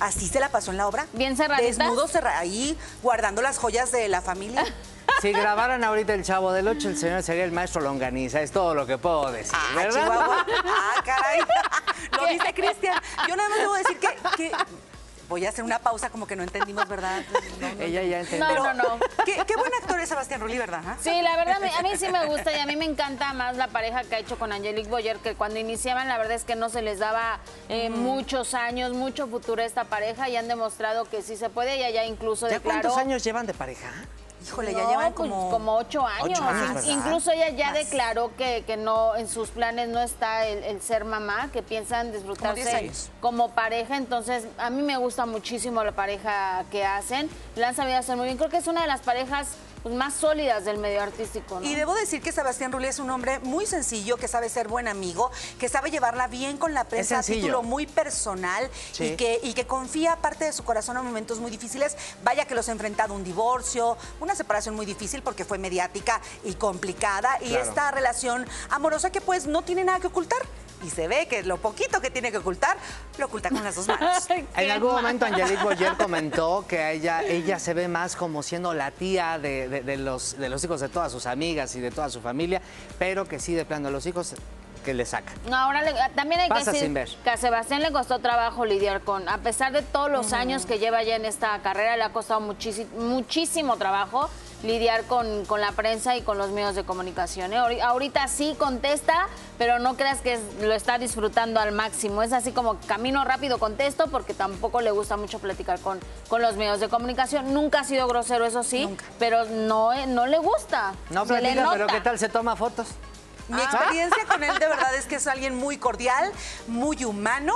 Así se la pasó en la obra. Bien cerraditas. Desnudo, cerra- ahí, guardando las joyas de la familia. [laughs] Si grabaran ahorita el Chavo del Ocho, el señor sería el maestro Longaniza. Es todo lo que puedo decir, Ah, ¿verdad? Chihuahua. [laughs] Ah, caray. [laughs] Lo dice Cristian. Yo nada más debo decir que, que- Voy a hacer una pausa como que no entendimos, ¿verdad? [laughs] No, no, Ella ya entendió. Pero, No, no, no. Qué, qué buen actor es Sebastián Rulli, ¿verdad? Ah. Sí, la verdad, a mí sí me gusta y a mí me encanta más la pareja que ha hecho con Angelique Boyer, que cuando iniciaban la verdad es que no se les daba eh, muchos años, mucho futuro a esta pareja y han demostrado que sí se puede. Ella ya incluso ¿Ya declaró... cuántos años llevan de pareja? Híjole, ya llevan pues, como... como ocho años. Incluso ella ya Más. declaró que, que no en sus planes no está el, el ser mamá, que piensan disfrutarse 10 años. como pareja. Entonces, a mí me gusta muchísimo la pareja que hacen. La han sabido hacer muy bien. Creo que es una de las parejas pues, más sólidas del medio artístico. ¿no? Y debo decir que Sebastián Rulli es un hombre muy sencillo, que sabe ser buen amigo, que sabe llevarla bien con la prensa a título muy personal Sí. y, que, y que confía parte de su corazón en momentos muy difíciles. Vaya que los ha enfrentado un divorcio, una separación muy difícil porque fue mediática y complicada. Y Claro. esta relación amorosa que pues no tiene nada que ocultar. Y se ve que lo poquito que tiene que ocultar, lo oculta con las dos manos. [laughs] En algún momento Angelique Boyer [laughs] comentó que a ella, ella se ve más como siendo la tía de, de- de los, de los hijos de todas sus amigas y de toda su familia, pero que sí, de plano, los hijos que le saca. No, ahora le- también hay Pasa que sin decir ver. que a Sebastián le costó trabajo lidiar con, a pesar de todos los años que lleva ya en esta carrera, le ha costado muchísimo, muchísimo trabajo lidiar con, con la prensa y con los medios de comunicación. ¿eh? Ahori- Ahorita sí contesta, pero no creas que lo está disfrutando al máximo. Es así como camino rápido contesto porque tampoco le gusta mucho platicar con, con los medios de comunicación. Nunca ha sido grosero, eso sí, pero no, eh, no le gusta. No Se le platica, pero. ¿qué tal se toma fotos? Mi experiencia con él de [laughs] verdad es que es alguien muy cordial, muy humano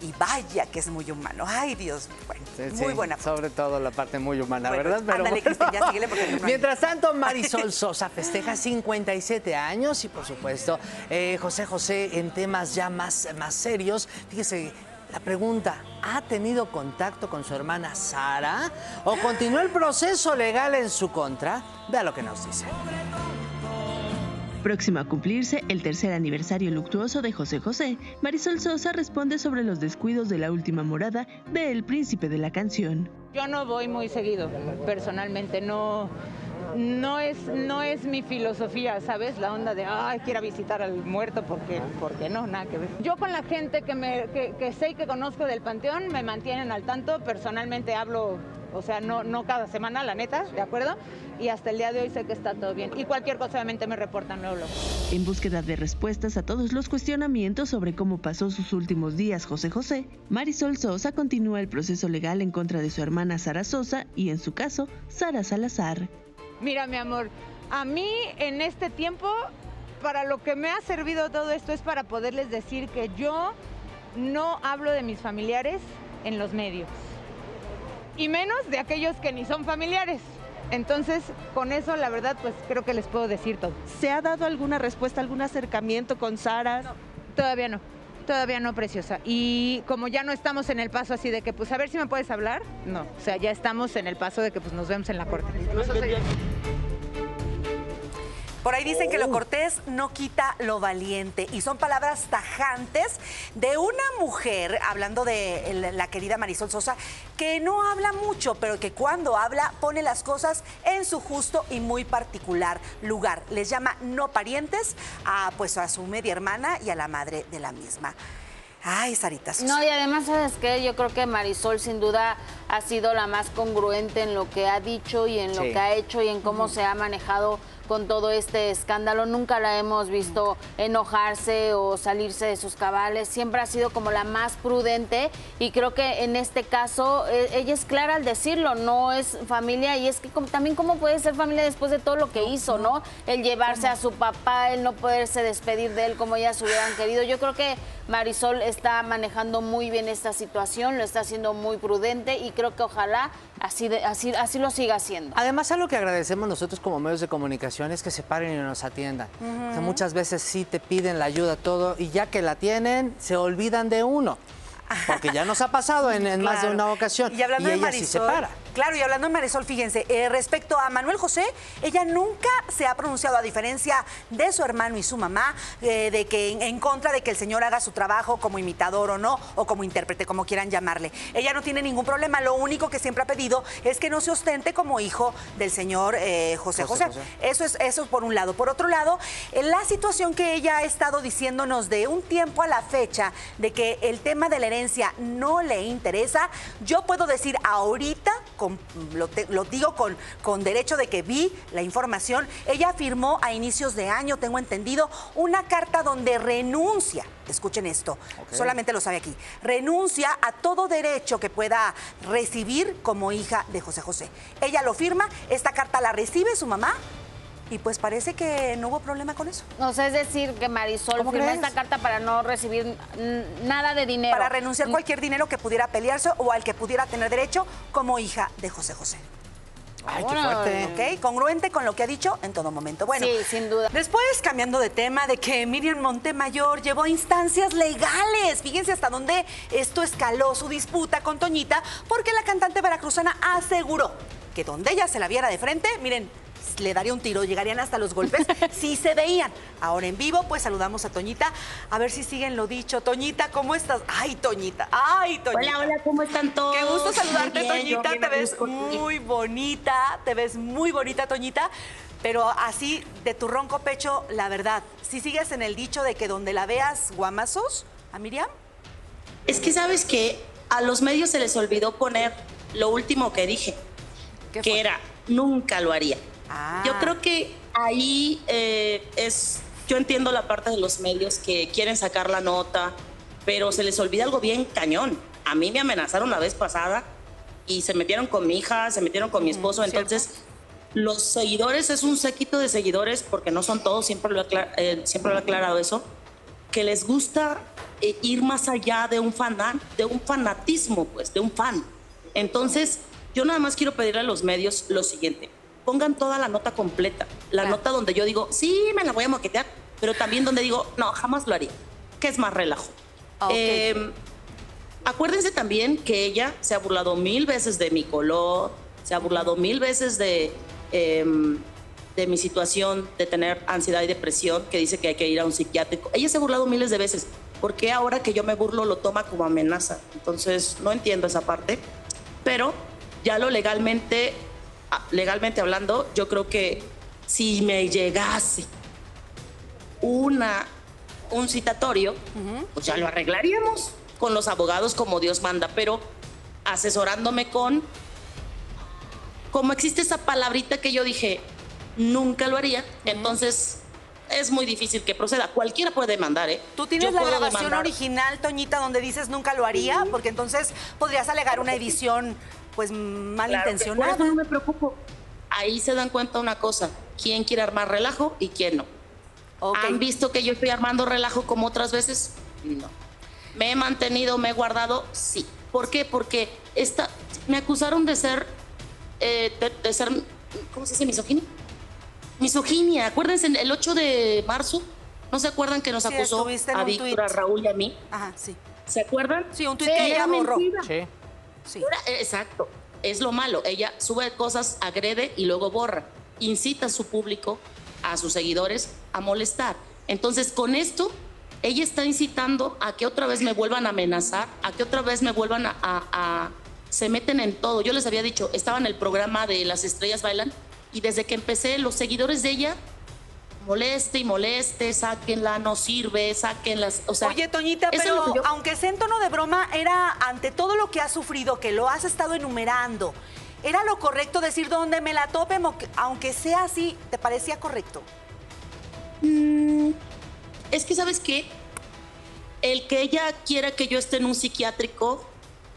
y vaya que es muy humano. Ay, Dios, bueno, Sí, muy sí, buena. Sobre todo la parte muy humana, Bueno, ¿verdad? ándale, Cristian, ya síguele porque no Mientras tanto, Marisol Sosa festeja 57 años y, por supuesto, eh, José José en temas ya más, más serios. Fíjese, la pregunta, ¿ha tenido contacto con su hermana Sara? ¿O continúa el proceso legal en su contra? Vea lo que nos dice. Próximo a cumplirse el tercer aniversario luctuoso de José José, Marisol Sosa responde sobre los descuidos de la última morada de El Príncipe de la Canción. Yo no voy muy seguido, personalmente, no, no, es, no es mi filosofía, ¿sabes? La onda de, ay, quiero visitar al muerto porque, porque no, nada que ver. Yo con la gente que, me, que, que sé y que conozco del Panteón me mantienen al tanto, personalmente hablo, o sea, no, no cada semana, la neta, ¿de acuerdo? Y hasta el día de hoy sé que está todo bien. Y cualquier cosa obviamente me reportan luego. En búsqueda de respuestas a todos los cuestionamientos sobre cómo pasó sus últimos días José José, Marisol Sosa continúa el proceso legal en contra de su hermana Sara Sosa y, en su caso, Sara Salazar. Mira, mi amor, a mí en este tiempo, para lo que me ha servido todo esto es para poderles decir que yo no hablo de mis familiares en los medios. Y menos de aquellos que ni son familiares. Entonces, con eso, la verdad, pues creo que les puedo decir todo. ¿Se ha dado alguna respuesta, algún acercamiento con Sara? Todavía no. Todavía no, preciosa. Y como ya no estamos en el paso así de que, pues, a ver si me puedes hablar, no. O sea, ya estamos en el paso de que, pues, nos vemos en la corte. Por ahí dicen que lo cortés no quita lo valiente y son palabras tajantes de una mujer, hablando de la querida Marisol Sosa, que no habla mucho, pero que cuando habla pone las cosas en su justo y muy particular lugar. Les llama no parientes a, pues, a su media hermana y a la madre de la misma. Ay, Sarita Sosa. No, y además, ¿sabes qué? Yo creo que Marisol sin duda ha sido la más congruente en lo que ha dicho y en lo que ha hecho y en cómo se ha manejado con todo este escándalo. Nunca la hemos visto enojarse o salirse de sus cabales. Siempre ha sido como la más prudente y creo que en este caso eh, ella es clara al decirlo, no es familia y es que también cómo puede ser familia después de todo lo que hizo, ¿no? El llevarse a su papá, el no poderse despedir de él como ellas hubieran querido. Yo creo que Marisol está manejando muy bien esta situación, lo está haciendo muy prudente y creo que ojalá así, de- así, así lo siga haciendo. Además, algo que agradecemos nosotros como medios de comunicación es que se paren y nos atiendan. Que muchas veces sí te piden la ayuda, todo, y ya que la tienen, se olvidan de uno. Porque ya nos ha pasado en, en más de una ocasión. Y hablando de ella Marisol, sí se para. Claro, y hablando de Marisol, fíjense, eh, respecto a Manuel José, ella nunca se ha pronunciado, a diferencia de su hermano y su mamá, eh, de que en, en contra de que el señor haga su trabajo como imitador o no, o como intérprete, como quieran llamarle. Ella no tiene ningún problema, lo único que siempre ha pedido es que no se ostente como hijo del señor eh, José, José José. José. Eso es eso por un lado. Por otro lado, la situación que ella ha estado diciéndonos de un tiempo a la fecha de que el tema de la herencia no le interesa, yo puedo decir ahorita, con- lo, te- lo digo con, con derecho de que vi la información, ella firmó a inicios de año, tengo entendido, una carta donde renuncia, escuchen esto, solamente lo sabe aquí, renuncia a todo derecho que pueda recibir como hija de José José. Ella lo firma, esta carta la recibe su mamá y pues parece que no hubo problema con eso. O sea, es decir, que Marisol ¿Cómo firmó crees? esta carta para no recibir nada de dinero. Para renunciar cualquier dinero que pudiera pelearse o al que pudiera tener derecho como hija de José José. Ay, qué fuerte. Ok, congruente con lo que ha dicho en todo momento. Bueno, Sí, sin duda. Después, cambiando de tema, de que Miriam Montemayor llevó a instancias legales. Fíjense hasta dónde esto escaló su disputa con Toñita, porque la cantante veracruzana aseguró que donde ella se la viera de frente, miren, le daría un tiro, llegarían hasta los golpes, [laughs] si se veían. Ahora en vivo, pues saludamos a Toñita, a ver si siguen lo dicho. Toñita, ¿cómo estás? Ay, Toñita, ay, Toñita. Hola, hola, ¿cómo están todos? Qué gusto saludarte, bien, Toñita. Te ves muy bonita, te ves muy bonita, Toñita. Pero así, de tu ronco pecho, la verdad, si sigues en el dicho de que donde la veas, guamazos, a Miriam. Es que sabes que a los medios se les olvidó poner lo último que dije, que era nunca lo haría. Ah. Yo creo que ahí eh, es, yo entiendo la parte de los medios que quieren sacar la nota, pero se les olvida algo bien cañón. A mí me amenazaron la vez pasada y se metieron con mi hija, se metieron con mi esposo, entonces los seguidores es un séquito de seguidores, porque no son todos, siempre lo eh, siempre lo he aclarado eso, que les gusta eh, ir más allá de un, fanan, de un fanatismo, pues, de un fan. Entonces, yo nada más quiero pedirle a los medios lo siguiente. Pongan toda la nota completa. La nota donde yo digo, sí, me la voy a moquetear, pero también donde digo, no, jamás lo haría, que es más relajo. Eh, acuérdense también que ella se ha burlado mil veces de mi color, se ha burlado mil veces de, em, de mi situación de tener ansiedad y depresión, que dice que hay que ir a un psiquiátrico. Ella se ha burlado miles de veces. ¿Por qué ahora que yo me burlo lo toma como amenaza? Entonces, no entiendo esa parte. Pero ya lo legalmente, ah, legalmente hablando, yo creo que si me llegase una, un citatorio, pues ya lo arreglaríamos con los abogados como Dios manda, pero asesorándome con, como existe esa palabrita que yo dije, nunca lo haría, entonces es muy difícil que proceda. Cualquiera puede demandar, ¿eh? ¿Tú tienes Yo la grabación demandar. original, Toñita, donde dices nunca lo haría? Porque entonces podrías alegar una edición, pues, malintencionada. Claro, por eso no me preocupo. Ahí se dan cuenta una cosa, quién quiere armar relajo y quién no. ¿Han visto que yo estoy armando relajo como otras veces? No. ¿Me he mantenido, me he guardado? Sí. ¿Por qué? Porque esta, me acusaron de ser, eh, de, de ser, ¿cómo se dice? Misoginia. Misoginia. Acuérdense, el 8 de marzo, ¿no se acuerdan que nos Sí, acusó a Víctor, a Raúl y a mí? Ajá, sí. ¿Se acuerdan? Sí, un tuit que ella Era borró. mentira. Sí. Eh, exacto. Es lo malo. Ella sube cosas, agrede y luego borra. Incita a su público, a sus seguidores, a molestar. Entonces, con esto, ella está incitando a que otra vez me vuelvan a amenazar, a que otra vez me vuelvan a... a- a- se meten en todo. Yo les había dicho, estaba en el programa de Las Estrellas Bailan y desde que empecé, los seguidores de ella moleste y moleste, sáquenla, no sirve, sáquenlas. O sea, Oye, Toñita, pero yo- aunque sea en tono de broma, era ante todo lo que has sufrido, que lo has estado enumerando, ¿era lo correcto decir donde me la tope, aunque sea así, te parecía correcto? Mm, es que, ¿sabes qué? El que ella quiera que yo esté en un psiquiátrico,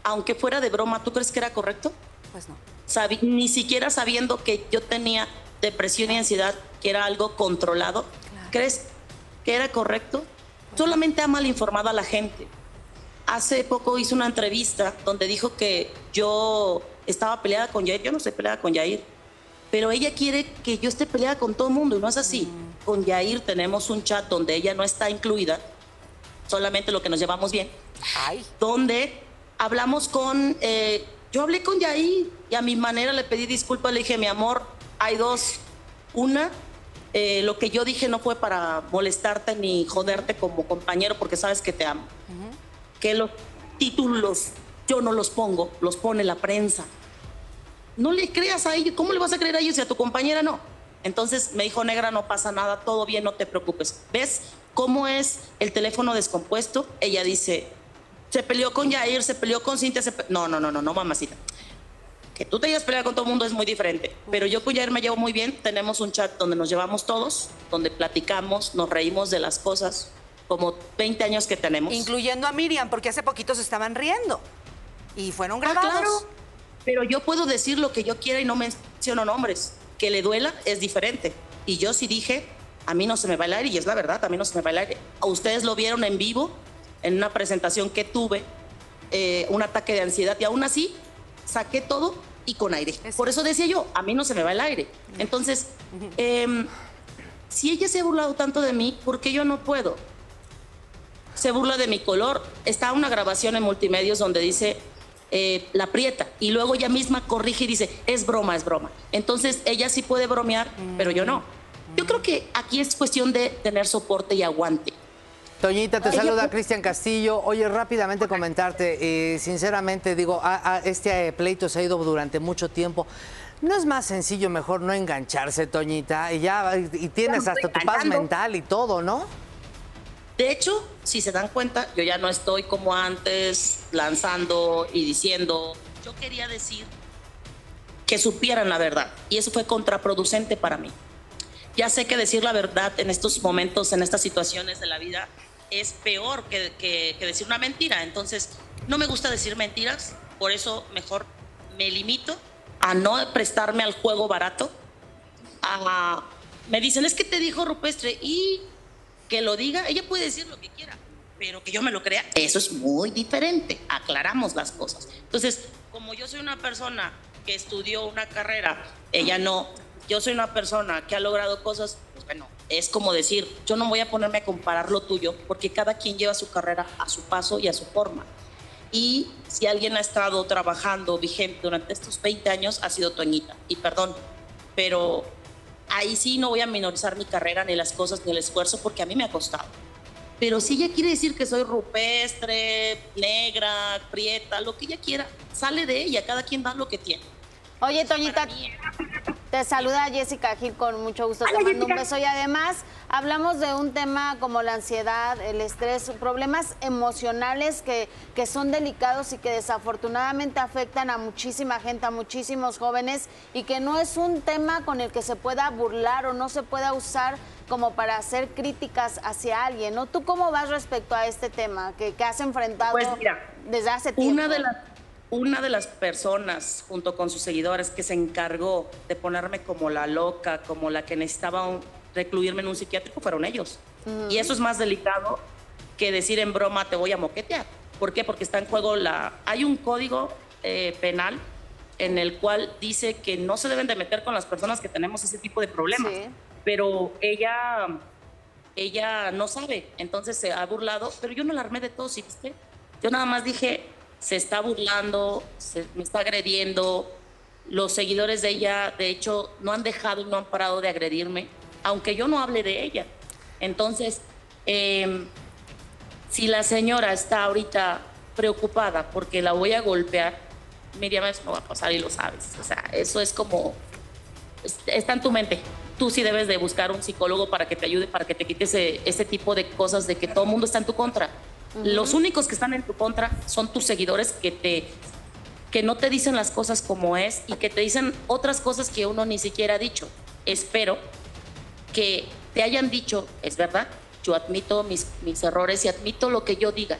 aunque fuera de broma, ¿tú crees que era correcto? Pues no. Sabi- ni siquiera sabiendo que yo tenía depresión y ansiedad, que era algo controlado. ¿Crees que era correcto? Solamente ha mal informado a la gente. Hace poco hizo una entrevista donde dijo que yo estaba peleada con Yair. Yo no estoy peleada con Yair. Pero ella quiere que yo esté peleada con todo el mundo y no es así. Con Yair tenemos un chat donde ella no está incluida, solamente lo que nos llevamos bien. Donde hablamos con. eh, yo hablé con Yair y a mi manera le pedí disculpas. Le dije, mi amor, hay dos. Una, eh, lo que yo dije no fue para molestarte ni joderte como compañero, porque sabes que te amo. Que los títulos yo no los pongo, los pone la prensa. No le creas a ellos. ¿Cómo le vas a creer a ellos si a tu compañera no? Entonces me dijo, negra, no pasa nada, todo bien, no te preocupes. ¿Ves cómo es el teléfono descompuesto? Ella dice, se peleó con Jair, se peleó con Cintia, se pe- No, no, no, no, no, mamacita. Que tú te hayas peleado con todo el mundo es muy diferente. Pero yo con Jair me llevo muy bien. Tenemos un chat donde nos llevamos todos, donde platicamos, nos reímos de las cosas, como 20 años que tenemos. Incluyendo a Miriam, porque hace poquito se estaban riendo. Y fueron Ah, grabados. claro. Pero yo puedo decir lo que yo quiera y no menciono nombres. Que le duela es diferente. Y yo sí dije, a mí no se me va el aire, y es la verdad, a mí no se me va el aire. A ustedes lo vieron en vivo, en una presentación que tuve, eh, un ataque de ansiedad, y aún así saqué todo y con aire. Por eso decía yo, a mí no se me va el aire. Entonces, em, si ella se ha burlado tanto de mí, ¿por qué yo no puedo? se burla de mi color. Está una grabación en multimedios donde dice eh, la prieta y luego ella misma corrige y dice es broma, es broma. Entonces ella sí puede bromear, pero yo no. Yo creo que aquí es cuestión de tener soporte y aguante. Toñita, te saluda fue- Cristian Castillo. Oye, rápidamente comentarte, eh, sinceramente digo, a- a- este eh, pleito se ha ido durante mucho tiempo. ¿No es más sencillo mejor no engancharse, Toñita? Y ya, y tienes hasta tu paz mental y todo, ¿no? De hecho, si se dan cuenta, yo ya no estoy como antes lanzando y diciendo. Yo quería decir que supieran la verdad y eso fue contraproducente para mí. Ya sé que decir la verdad en estos momentos, en estas situaciones de la vida, es peor que, que- que decir una mentira. Entonces, no me gusta decir mentiras, por eso mejor me limito a no prestarme al juego barato. A- me dicen, es que te dijo Rupestre y que lo diga, ella puede decir lo que quiera, pero que yo me lo crea, eso es muy diferente. Aclaramos las cosas. Entonces, como yo soy una persona que estudió una carrera, ella no, yo soy una persona que ha logrado cosas, pues bueno, es como decir, yo no voy a ponerme a comparar lo tuyo, porque cada quien lleva su carrera a su paso y a su forma. Y si alguien ha estado trabajando vigente durante estos 20 años, ha sido Toñita. Y perdón, pero ahí sí no voy a minorizar mi carrera, ni las cosas, ni el esfuerzo, porque a mí me ha costado. Pero si ella quiere decir que soy rupestre, negra, prieta, lo que ella quiera, sale de ella, cada quien da lo que tiene. Oye, Toñita, te saluda Jessica Gil con mucho gusto. Te mando un beso y además hablamos de un tema como la ansiedad, el estrés, problemas emocionales que, que son delicados y que desafortunadamente afectan a muchísima gente, a muchísimos jóvenes y que no es un tema con el que se pueda burlar o no se pueda usar como para hacer críticas hacia alguien, ¿no? ¿Tú cómo vas respecto a este tema que, que has enfrentado Pues mira, desde hace tiempo? Una de, las una de las personas, junto con sus seguidores, que se encargó de ponerme como la loca, como la que necesitaba un- recluirme en un psiquiátrico, fueron ellos. Y eso es más delicado que decir en broma te voy a moquetear. ¿Por qué? Porque está en juego la... Hay un código eh, penal en el cual dice que no se deben de meter con las personas que tenemos ese tipo de problemas. Pero ella, ella no sabe, entonces se ha burlado, pero yo no la armé de todo, ¿sí viste? Yo nada más dije, se está burlando, se, me está agrediendo. Los seguidores de ella, de hecho, no han dejado y no han parado de agredirme, aunque yo no hable de ella. Entonces, em, si la señora está ahorita preocupada porque la voy a golpear, Miriam, eso no va a pasar y lo sabes. O sea, eso es como, es- está en tu mente. Tú sí debes de buscar un psicólogo para que te ayude, para que te quite ese, ese tipo de cosas de que todo el mundo está en tu contra. Los únicos que están en tu contra son tus seguidores que te que no te dicen las cosas como es y que te dicen otras cosas que uno ni siquiera ha dicho. Espero que te hayan dicho, es verdad, yo admito mis, mis errores y admito lo que yo diga,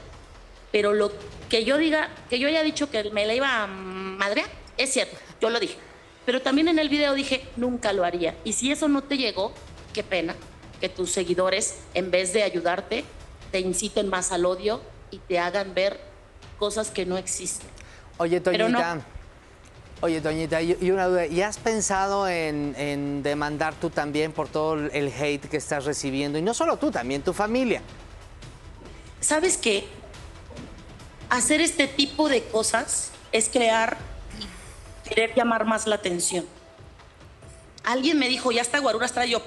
pero lo que yo diga, que yo haya dicho que me la iba a madrear, es cierto, yo lo dije. Pero también en el video dije, nunca lo haría. Y si eso no te llegó, qué pena que tus seguidores, en vez de ayudarte, te inciten más al odio y te hagan ver cosas que no existen. Oye, no. Toñita. Oye, Toñita, y y una duda. ¿Y has pensado en, en demandar tú también por todo el hate que estás recibiendo? Y no solo tú, también tu familia. ¿Sabes qué? Hacer este tipo de cosas es crear y querer llamar más la atención. Alguien me dijo, ya está guaruras trae yo.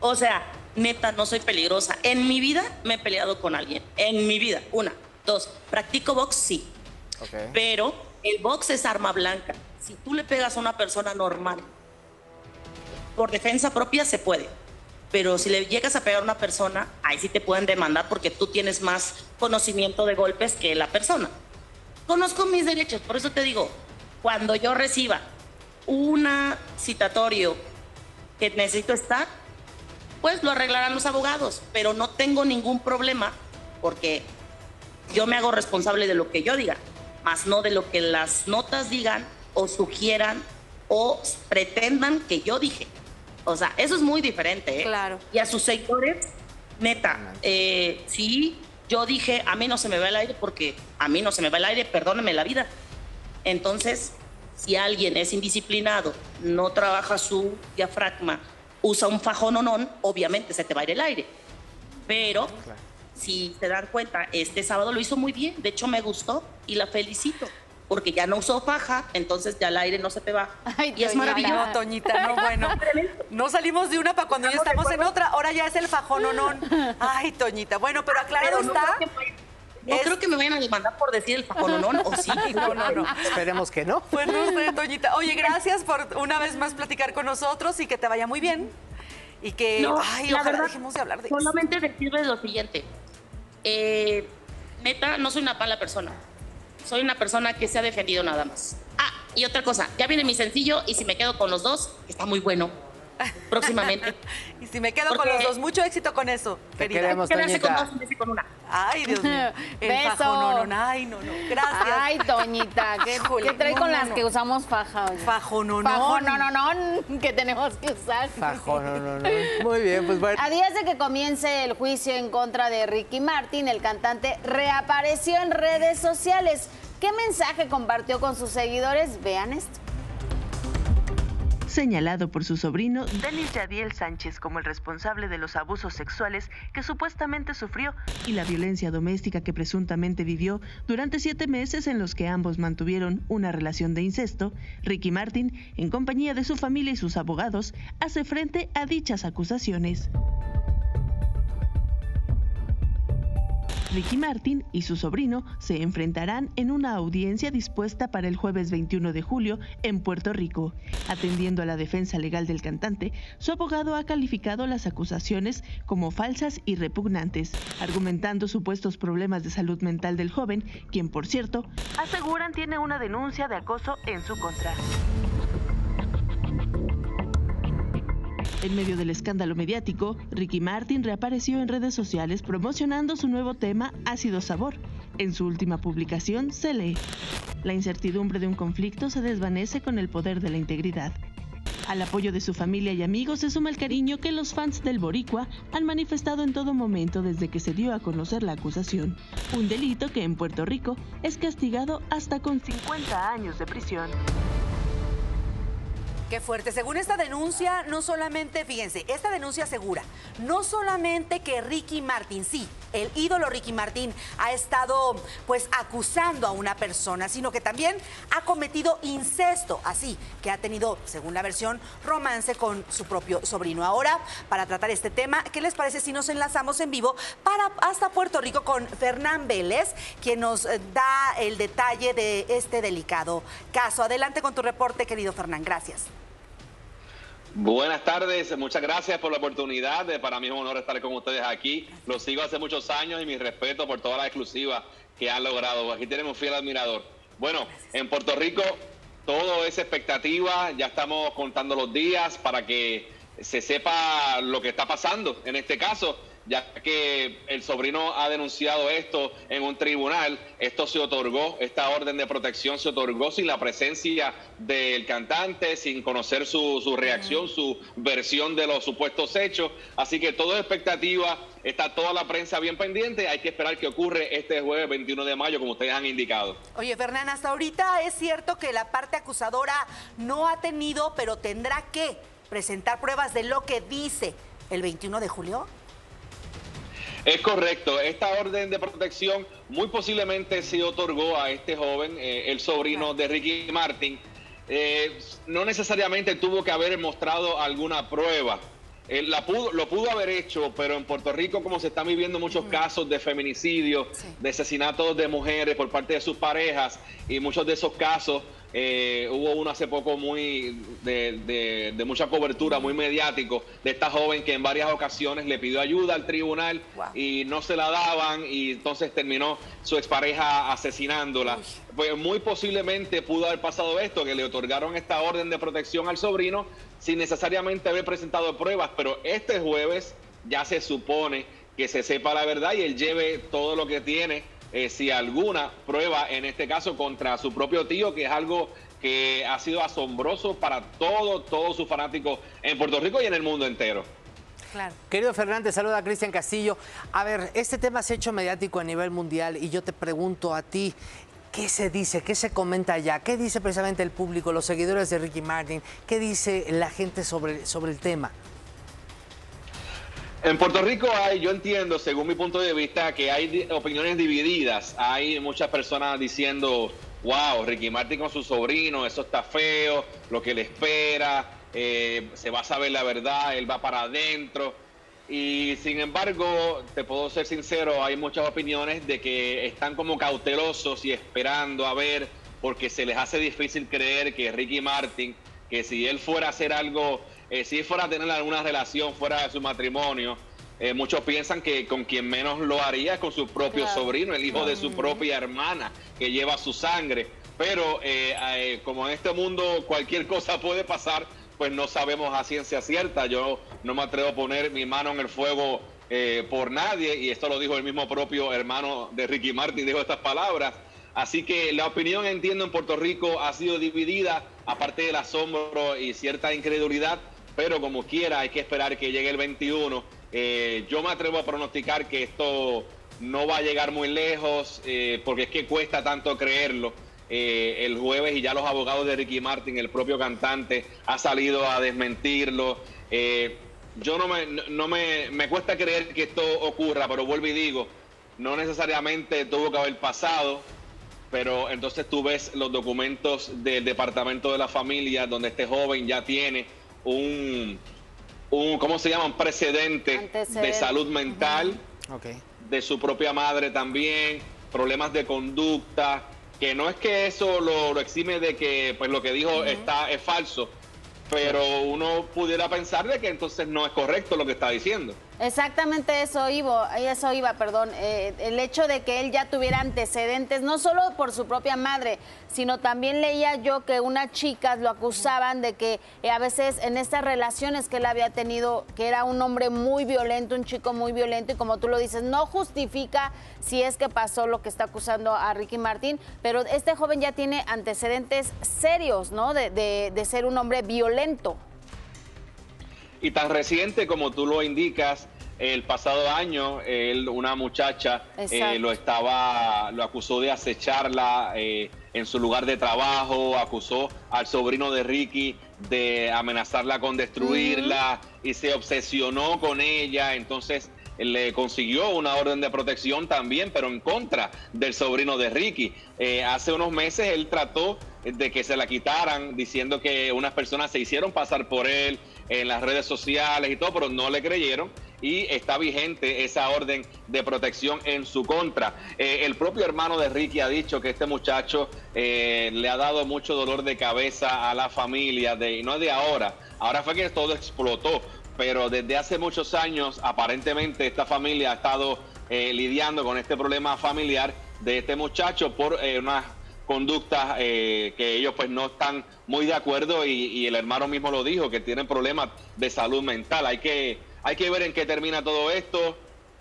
O sea, neta, no soy peligrosa. En mi vida me he peleado con alguien. En mi vida. Una. Dos. Practico box, sí. Pero el box es arma blanca. Si tú le pegas a una persona normal, por defensa propia se puede. Pero si le llegas a pegar a una persona, ahí sí te pueden demandar porque tú tienes más conocimiento de golpes que la persona. conozco mis derechos, por eso te digo, cuando yo reciba una citatorio que necesito estar, pues lo arreglarán los abogados, pero no tengo ningún problema porque yo me hago responsable de lo que yo diga, más no de lo que las notas digan o sugieran o pretendan que yo dije. O sea, eso es muy diferente. ¿eh? Claro. Y a sus seguidores, neta, eh, sí, yo dije, a mí no se me va el aire porque a mí no se me va el aire, perdóneme la vida. Entonces, si alguien es indisciplinado, no trabaja su diafragma, usa un fajononón, obviamente se te va a ir el aire. Pero si se dan cuenta, este sábado lo hizo muy bien, de hecho me gustó y la felicito. Porque ya no usó faja, entonces ya el aire no se te va. y es maravilloso. No, Toñita, no, bueno. [laughs] No salimos de una para cuando ya estamos en otra. Ahora ya es el fajononón. [laughs] Ay, Toñita. Bueno, pero aclarado Pero no está. Creo que No creo que me vayan a demandar por decir el fajononón, o sí. [laughs] No, no, no. Esperemos que no. Pues no sé, Toñita. Oye, gracias por una vez más platicar con nosotros y que te vaya muy bien. Y que, No, ay, la ojalá verdad, dejemos de hablar de eso. Solamente decirles lo siguiente. Eh, neta, no soy una mala persona. Soy una persona que se ha defendido nada más. Ah, y otra cosa, ya viene mi sencillo y si me quedo con los dos, está muy bueno. [laughs] Próximamente. Y si me quedo con los dos, mucho éxito con eso, querida. queremos, Quedarse con Toñita. dos y irse con una. Ay, Dios mío. El [laughs] Beso. fajononón. Ay, no, no. Gracias. Ay, Toñita, [laughs] ¿qué, Híjole, qué trae no, con no, las no. que usamos faja? oye? Fajononón. Fajononón que tenemos que usar. No, no, no. Muy bien, pues bueno. A días de que comience el juicio en contra de Ricky Martin, el cantante reapareció en redes sociales. ¿Qué mensaje compartió con sus seguidores? Vean esto. Señalado por su sobrino Denis Yadiel Sánchez como el responsable de los abusos sexuales que supuestamente sufrió y la violencia doméstica que presuntamente vivió durante siete meses en los que ambos mantuvieron una relación de incesto, Ricky Martin, en compañía de su familia y sus abogados, hace frente a dichas acusaciones. Ricky Martin y su sobrino se enfrentarán en una audiencia dispuesta para el jueves 21 de julio en Puerto Rico. Atendiendo a la defensa legal del cantante, su abogado ha calificado las acusaciones como falsas y repugnantes, argumentando supuestos problemas de salud mental del joven, quien por cierto aseguran tiene una denuncia de acoso en su contra. En medio del escándalo mediático, Ricky Martin reapareció en redes sociales promocionando su nuevo tema Ácido Sabor. En su última publicación se lee, La incertidumbre de un conflicto se desvanece con el poder de la integridad. Al apoyo de su familia y amigos se suma el cariño que los fans del Boricua han manifestado en todo momento desde que se dio a conocer la acusación, un delito que en Puerto Rico es castigado hasta con 50 años de prisión. Qué fuerte. Según esta denuncia, no solamente, fíjense, esta denuncia asegura, no solamente que Ricky Martin, sí, el ídolo Ricky Martin ha estado pues acusando a una persona, sino que también ha cometido incesto, así que ha tenido, según la versión, romance con su propio sobrino. Ahora, para tratar este tema, ¿qué les parece si nos enlazamos en vivo para hasta Puerto Rico con Fernán Vélez, quien nos eh, da el detalle de este delicado caso? Adelante con tu reporte, querido Fernán. Gracias. Buenas tardes, muchas gracias por la oportunidad. Eh, Para mí es un honor estar con ustedes aquí. Los sigo hace muchos años y mi respeto por toda la exclusiva que han logrado. Aquí tenemos un fiel admirador. Bueno, en Puerto Rico todo es expectativa, ya estamos contando los días para que se sepa lo que está pasando en este caso, ya que el sobrino ha denunciado esto en un tribunal, esto se otorgó, esta orden de protección se otorgó sin la presencia del cantante, sin conocer su, su reacción, su versión de los supuestos hechos, así que todo es expectativa, está toda la prensa bien pendiente, hay que esperar que ocurre este jueves 21 de mayo, como ustedes han indicado. Oye, Fernán, hasta ahorita es cierto que la parte acusadora no ha tenido, pero tendrá que presentar pruebas de lo que dice el 21 de julio. Es correcto, esta orden de protección muy posiblemente se otorgó a este joven, eh, el sobrino de Ricky Martin. Eh, no necesariamente tuvo que haber mostrado alguna prueba. Eh, la pudo- lo pudo haber hecho, pero en Puerto Rico, como se están viviendo muchos casos de feminicidio, de asesinatos de mujeres por parte de sus parejas, y muchos de esos casos eh, hubo uno hace poco muy de, de, mucha cobertura, muy mediático, de esta joven que en varias ocasiones le pidió ayuda al tribunal y no se la daban y entonces terminó su expareja asesinándola. Pues muy posiblemente pudo haber pasado esto, que le otorgaron esta orden de protección al sobrino sin necesariamente haber presentado pruebas, pero este jueves ya se supone que se sepa la verdad y él lleve todo lo que tiene eh, si alguna prueba, en este caso contra su propio tío, que es algo que ha sido asombroso para todos, todos sus fanáticos en Puerto Rico y en el mundo entero. Claro. Querido Fernández, saluda a Cristian Castillo. A ver, este tema se ha hecho mediático a nivel mundial y yo te pregunto a ti, ¿Qué se dice? ¿Qué se comenta allá? ¿Qué dice precisamente el público, los seguidores de Ricky Martin? ¿Qué dice la gente sobre, sobre el tema? En Puerto Rico hay, yo entiendo, según mi punto de vista, que hay opiniones divididas. Hay muchas personas diciendo, wow, Ricky Martin con su sobrino, eso está feo, lo que le espera, eh, se va a saber la verdad, él va para adentro. Y sin embargo, te puedo ser sincero, hay muchas opiniones de que están como cautelosos y esperando a ver, porque se les hace difícil creer que Ricky Martin, que si él fuera a hacer algo eh, si fuera a tener alguna relación fuera de su matrimonio, eh, muchos piensan que con quien menos lo haría es con su propio sobrino, el hijo de su propia hermana, que lleva su sangre. Pero eh, como en este mundo cualquier cosa [laughs] puede pasar, pues no sabemos a ciencia cierta. Yo no me atrevo a poner mi mano en el fuego por nadie, y esto lo dijo el mismo propio hermano de Ricky Martin, dijo estas palabras. Así que la opinión, entiendo, en Puerto Rico ha sido dividida, aparte del asombro y cierta incredulidad, pero como quiera hay que esperar que llegue el 21. Eh, yo me atrevo a pronosticar que esto no va a llegar muy lejos, eh, porque es que cuesta tanto creerlo. Eh, el jueves y ya los abogados de Ricky Martin, el propio cantante, ha salido a desmentirlo. yo no me, no me, me cuesta creer que esto ocurra, pero vuelvo y digo, no necesariamente tuvo que haber pasado, pero entonces tú ves los documentos del Departamento de la Familia, donde este joven ya tiene un, un ¿cómo se llama? Un precedente de salud mental, de su propia madre también, problemas de conducta, que no es que eso lo, exime de que pues lo que dijo está es falso, pero uno pudiera pensar de que entonces no es correcto lo que está diciendo. Exactamente eso iba, eso iba, perdón. Eh, el hecho de que él ya tuviera antecedentes, no solo por su propia madre, sino también leía yo que unas chicas lo acusaban de que eh, a veces en estas relaciones que él había tenido, que era un hombre muy violento, un chico muy violento, y como tú lo dices, no justifica si es que pasó lo que está acusando a Ricky Martín, pero este joven ya tiene antecedentes serios, ¿no? de, de ser un hombre violento. Y tan reciente como tú lo indicas, el pasado año él, una muchacha eh, lo estaba, lo acusó de acecharla eh, en su lugar de trabajo, acusó al sobrino de Ricky de amenazarla con destruirla y se obsesionó con ella, entonces le consiguió una orden de protección también, pero en contra del sobrino de Ricky. Eh, hace unos meses él trató de que se la quitaran, diciendo que unas personas se hicieron pasar por él, en las redes sociales y todo, pero no le creyeron y está vigente esa orden de protección en su contra. Eh, el propio hermano de Ricky ha dicho que este muchacho eh, le ha dado mucho dolor de cabeza a la familia, de, y no de ahora, ahora fue que todo explotó, pero desde hace muchos años aparentemente esta familia ha estado eh, lidiando con este problema familiar de este muchacho por una conductas eh, que ellos pues no están muy de acuerdo y, el hermano mismo lo dijo, que tienen problemas de salud mental. Hay que, hay que ver en qué termina todo esto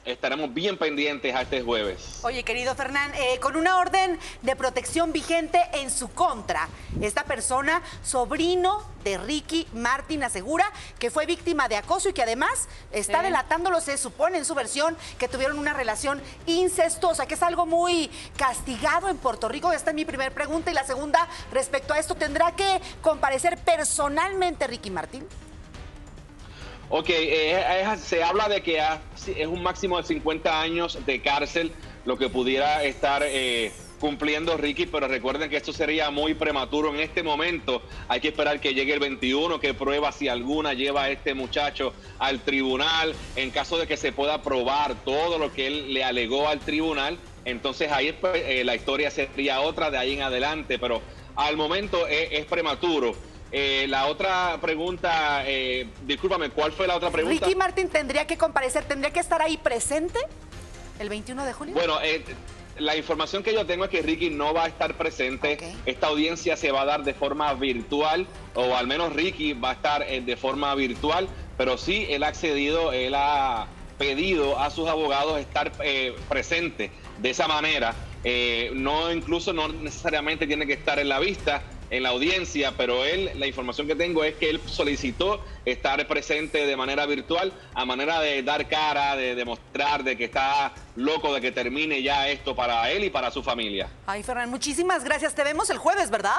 estaremos bien pendientes a este jueves. Oye, querido Fernán, eh, con una orden de protección vigente en su contra, esta persona, sobrino de Ricky Martin, asegura que fue víctima de acoso y que además está delatándolo, se supone en su versión, que tuvieron una relación incestuosa, que es algo muy castigado en Puerto Rico. Esta es mi primera pregunta. Y la segunda, respecto a esto, ¿tendrá que comparecer personalmente Ricky Martin? Ok, eh, se habla de que es un máximo de 50 años de cárcel lo que pudiera estar eh, cumpliendo Ricky, pero recuerden que esto sería muy prematuro en este momento. Hay que esperar que llegue el 21, que prueba si alguna lleva a este muchacho al tribunal. En caso de que se pueda probar todo lo que él le alegó al tribunal, entonces ahí pues, eh, la historia sería otra de ahí en adelante, pero al momento es, es prematuro. Eh, la otra pregunta, eh, discúlpame, ¿cuál fue la otra pregunta? Ricky Martin tendría que comparecer, tendría que estar ahí presente el 21 de julio. Bueno, eh, la información que yo tengo es que Ricky no va a estar presente. Esta audiencia se va a dar de forma virtual, o al menos Ricky va a estar eh, de forma virtual, pero sí, él ha accedido, él ha pedido a sus abogados estar eh, presente de esa manera. Eh, no, incluso no necesariamente tiene que estar en la vista, en la audiencia, pero él, la información que tengo es que él solicitó estar presente de manera virtual, a manera de dar cara, de demostrar de que está loco de que termine ya esto para él y para su familia. Ay, Ferran, muchísimas gracias. Te vemos el jueves, ¿verdad?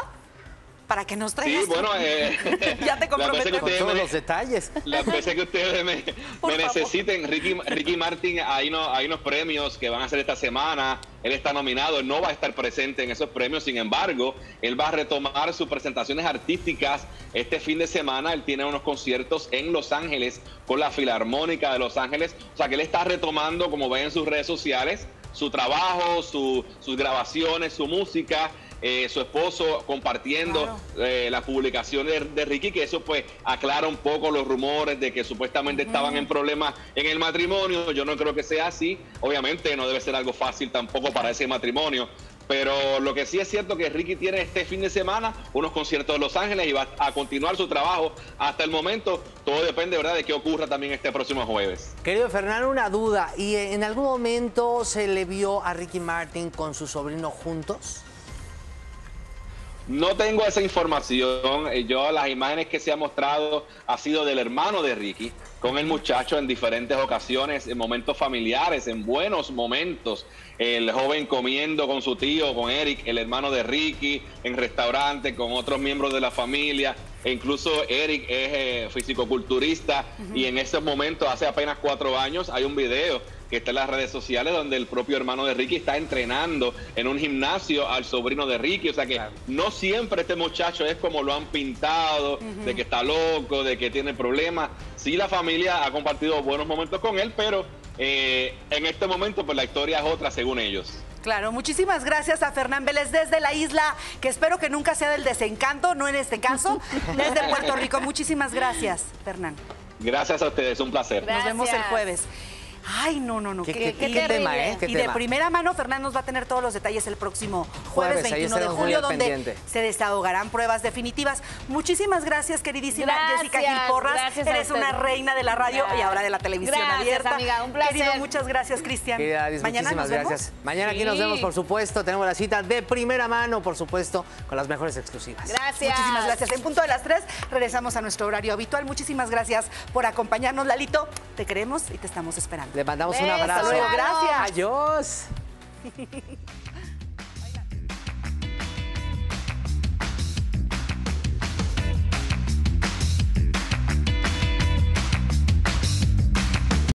Para que nos traigas. Sí, bueno, eh, [laughs] ya te comprometemos. ustedes me- los detalles. Las veces que ustedes me, [laughs] me necesiten, Ricky, Ricky Martin, hay, unos, hay unos premios que van a hacer esta semana. Él está nominado, él no va a estar presente en esos premios, sin embargo, él va a retomar sus presentaciones artísticas este fin de semana. Él tiene unos conciertos en Los Ángeles con la Filarmónica de Los Ángeles. O sea que él está retomando, como ven en sus redes sociales, su trabajo, su- sus grabaciones, su música. Eh, su esposo compartiendo eh, la publicación de, de Ricky, que eso pues aclara un poco los rumores de que supuestamente estaban en problemas en el matrimonio. Yo no creo que sea así. Obviamente no debe ser algo fácil tampoco para ese matrimonio. Pero lo que sí es cierto que Ricky tiene este fin de semana unos conciertos en Los Ángeles y va a continuar su trabajo hasta el momento. Todo depende, ¿verdad?, de qué ocurra también este próximo jueves. Querido Fernando, una duda. ¿Y en algún momento se le vio a Ricky Martin con su sobrino juntos? No tengo esa información. Eh, Yo las imágenes que se ha mostrado ha sido del hermano de Ricky con el muchacho en diferentes ocasiones, en momentos familiares, en buenos momentos. El joven comiendo con su tío, con Eric, el hermano de Ricky, en restaurante con otros miembros de la familia. E incluso Eric es eh, fisicoculturista y en ese momento, hace apenas cuatro años, hay un video que está en las redes sociales donde el propio hermano de Ricky está entrenando en un gimnasio al sobrino de Ricky. O sea que no siempre este muchacho es como lo han pintado, de que está loco, de que tiene problemas. Sí, la familia ha compartido buenos momentos con él, pero eh, en este momento pues la historia es otra según ellos. Claro, muchísimas gracias a Fernán Vélez desde la isla, que espero que nunca sea del desencanto, no en este caso, [laughs] desde Puerto Rico. Muchísimas gracias, Fernán. Gracias a ustedes, un placer. Nos vemos el jueves. Ay, no, no, no. Qué- qué- qué tema, ¿eh? Qué y de tema. primera mano, Fernán nos va a tener todos los detalles el próximo jueves, Jueves, ahí 21 de julio, donde pendiente. se desahogarán pruebas definitivas. Muchísimas gracias, queridísima Gracias, Jessica Gil Porras. gracias Eres una reina de la radio y Gracias. ahora de la televisión Gracias, abierta. amiga, un placer. Querido, muchas gracias, Cristian. Mañana muchísimas nos vemos. gracias. Mañana aquí nos vemos, por supuesto. Tenemos la cita de primera mano, por supuesto, con las mejores exclusivas. Muchísimas gracias. En punto de las 3 regresamos a nuestro horario habitual. Muchísimas gracias por acompañarnos, Lalito. Te queremos y te estamos esperando. Le mandamos un abrazo. Hasta luego. Gracias. Adiós. [laughs]